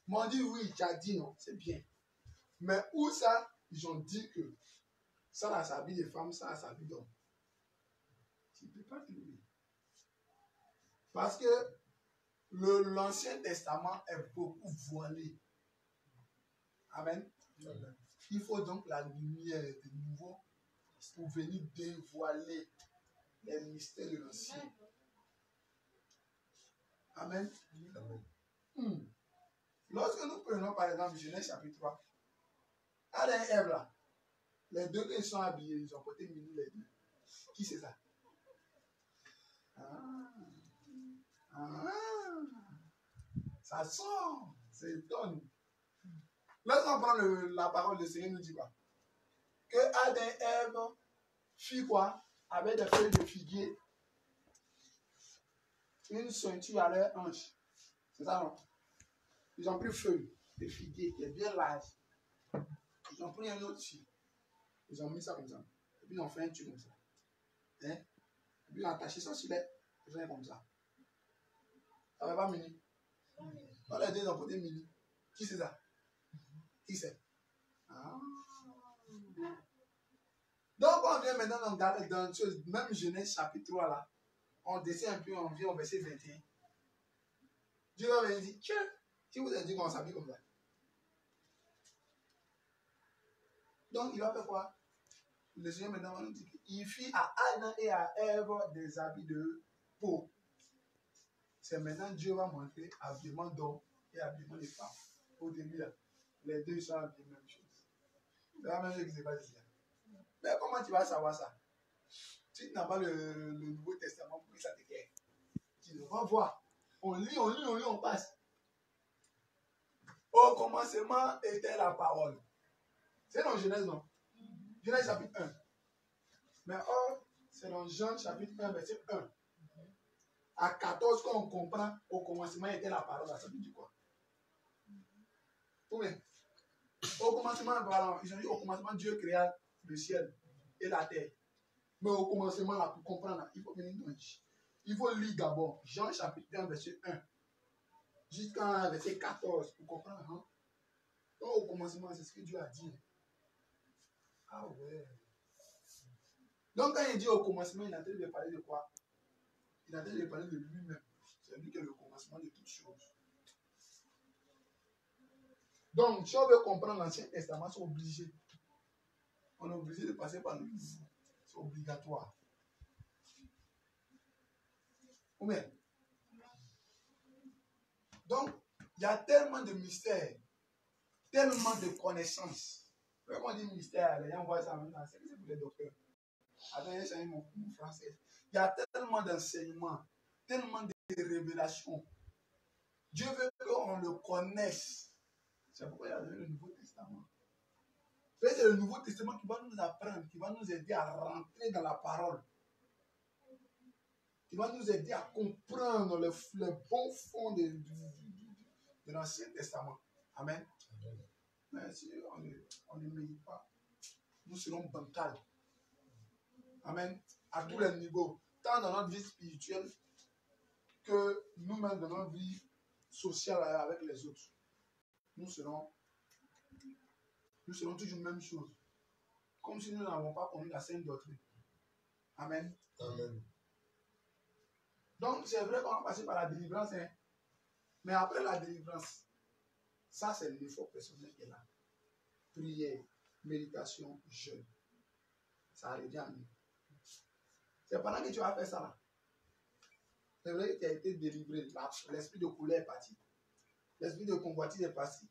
M'ont dit oui, tu as dit non, c'est bien. Mais où ça, ils ont dit que ça a sa vie de femme, ça a sa vie d'homme. Tu ne peux pas trouver. Parce que l'Ancien Testament est beaucoup voilé. Amen. Il faut donc la lumière de nouveau pour venir dévoiler les mystères de l'Ancien. Amen. Hmm. Lorsque nous prenons par exemple Genèse chapitre 3, Adam et Ève là, les deux qui sont habillés, ils ont porté mini les deux. Qui c'est ça? Ah. Ah. Ça sort, c'est étonnant. Laisse-moi prendre la parole de Seigneur nous dit quoi? Que Adam et Ève fit quoi? Avec des feuilles de figuier une ceinture à leur hanche. C'est ça, non? Ils ont pris feuille de figuier qui est bien large. Ils ont pris un autre fil. Ils ont mis ça comme ça. Et puis ils ont fait un tube comme ça. Hein? Et puis ils ont attaché ça sur les reins comme ça. Ça va pas mini? Dans les deux, porté mini. Qui c'est ça? Qui c'est? Ah. Donc, on vient maintenant dans, dans, dans même Genèse chapitre 3 là, on descend un peu, on vient au verset 21. Dieu va venir dire, tiens, si vous avez dit qu'on s'habille comme ça. Donc, il va faire quoi? Le Seigneur maintenant va nous dire qu'il fit à Adam et à Ève des habits de C'est maintenant Dieu va montrer habillement d'homme et habillement de femmes. Au début, là, les deux sont habillés même chose. La même chose. Mais comment tu vas savoir ça? Tu n'as pas le, Nouveau Testament pour que ça t'éclaire, tu vas voir. On lit, on lit, on lit, on passe. Au commencement était la parole. C'est dans Genèse, non? Genèse chapitre 1. Mais or, c'est dans Jean chapitre 1, verset 1. À 14, quand on comprend, au commencement était la parole, ça veut dire quoi? Combien? Au commencement, voilà, ils ont dit au commencement, Dieu créa le ciel et la terre. Mais au commencement, là, pour comprendre, il faut venir dans Il faut lire d'abord Jean chapitre 1, verset 1, jusqu'à verset 14, pour comprendre. Hein? Donc, au commencement, c'est ce que Dieu a dit. Ah ouais. Donc, quand il dit au commencement, il est en train de parler de quoi? Il est en train de lui-même. C'est lui qui est le commencement de toutes choses. Donc, si on veut comprendre l'Ancien Testament, c'est obligé. On est obligé de passer par livre. C'est obligatoire. Combien Donc, il y a tellement de mystères, tellement de connaissances. Quand on dit mystère, les gens voient ça maintenant, c'est pour les docteurs. Attendez, c'est mon, mon français. Il y a tellement d'enseignements, tellement de révélations. Dieu veut qu'on le connaisse. C'est pourquoi il y a le Nouveau Testament. C'est le Nouveau Testament qui va nous apprendre, qui va nous aider à rentrer dans la parole. Qui va nous aider à comprendre le, bon fond de, l'Ancien Testament. Amen. Mais si on ne médite pas, nous serons bancals. Amen. À tous les niveaux. Tant dans notre vie spirituelle que nous-mêmes dans notre vie sociale avec les autres. Nous serons, nous serons toujours la même chose. Comme si nous n'avons pas connu la sainte doctrine. Amen. Amen. Donc, c'est vrai qu'on va passer par la délivrance, hein. mais après la délivrance, ça, c'est l'effort personnel qui est là. Prière, méditation, jeûne. Ça revient à nous. Pendant que tu as fait ça là. C'est vrai que tu as été délivré. L'esprit de couleur est parti. L'esprit de convoitise est parti.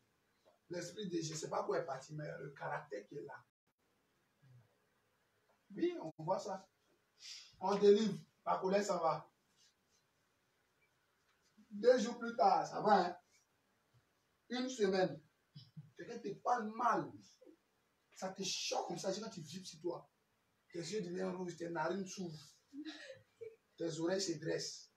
L'esprit de je ne sais pas quoi est parti, mais le caractère qui est là. Oui, on voit ça. On délivre, la colère ça va. Deux jours plus tard, ça va. Hein? Une semaine, quelqu'un te parle mal. Ça te choque comme ça, quand tu vibres sur toi. Tes yeux deviennent rouges, tes narines s'ouvrent, tes oreilles se dressent.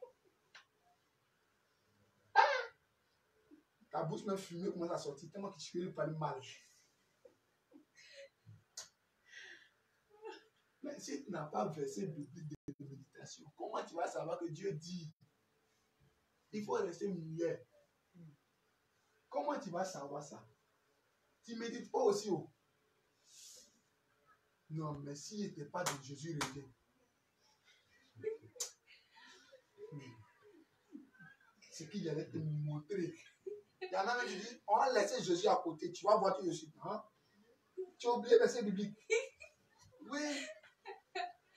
Ta bouche même fumée commence à sortir tellement que tu peux parler mal. Mais si tu n'as pas versé de méditation, comment tu vas savoir que Dieu dit Il faut rester muet. Comment tu vas savoir ça Tu médites pas aussi haut. Non, mais s'il n'était pas de Jésus revient. C'est qu'il allait te montrer. Il y en a même qui disent, on va laisser Jésus à côté, tu vas voir qui je suis. Hein? Tu as oublié verset biblique. Oui.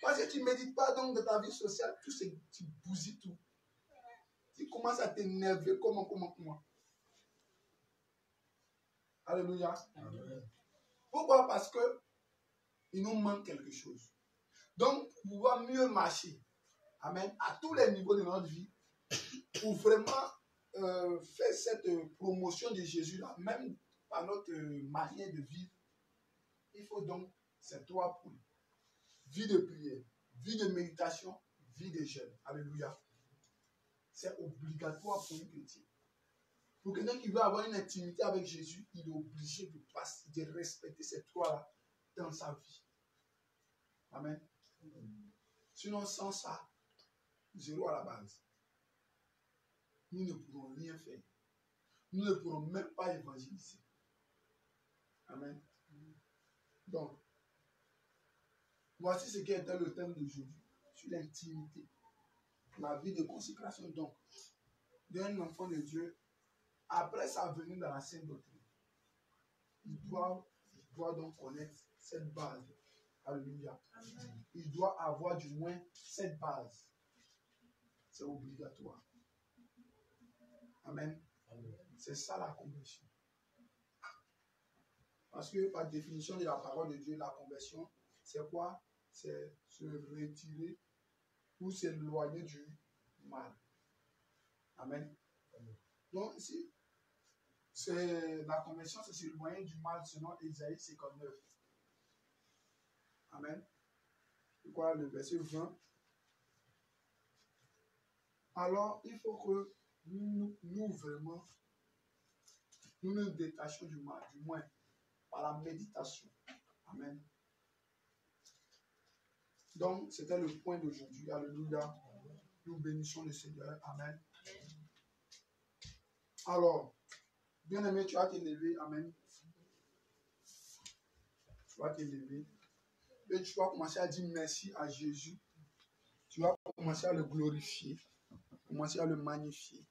Parce que tu ne médites pas donc de ta vie sociale, tout ce, tu bousilles tout. Tu commences à t'énerver, comment, comment, comment. Alléluia. Pourquoi? Parce que il nous manque quelque chose. Donc, pour pouvoir mieux marcher, Amen, à tous les niveaux de notre vie, pour vraiment euh, faire cette promotion de Jésus-là, même par notre manière de vivre, il faut donc ces trois points. Vie de prière, vie de méditation, vie de jeûne. Alléluia. C'est obligatoire pour un chrétien. Pour quelqu'un qui veut avoir une intimité avec Jésus, il est obligé de, passer, de respecter ces trois-là dans sa vie. Amen. Sinon, sans ça, zéro à la base. Nous ne pourrons rien faire. Nous ne pourrons même pas évangéliser. Amen. Donc, Voici ce qui était le thème d'aujourd'hui, sur l'intimité. La vie de consécration, donc, d'un enfant de Dieu, après sa venue dans la Sainte Doctrine. Il doit, il doit donc connaître cette base. Alléluia. Il doit avoir du moins cette base. C'est obligatoire. Amen. C'est ça la conversion. Parce que par définition de la parole de Dieu, la conversion, c'est quoi? C'est se retirer ou s'éloigner du mal. Amen. Donc ici, c'est la conversion, c'est s'éloigner du mal selon Isaïe 59. Amen. Quoi? Le verset 20 Alors, il faut que nous, nous vraiment, nous nous détachions du mal, du moins par la méditation. Amen. Donc, c'était le point d'aujourd'hui. Alléluia. Nous bénissons le Seigneur. Amen. Alors, bien aimé, tu vas t'élever. Amen. Tu vas t'élever. Et tu vas commencer à dire merci à Jésus. Tu vas commencer à le glorifier. Commencer à le magnifier.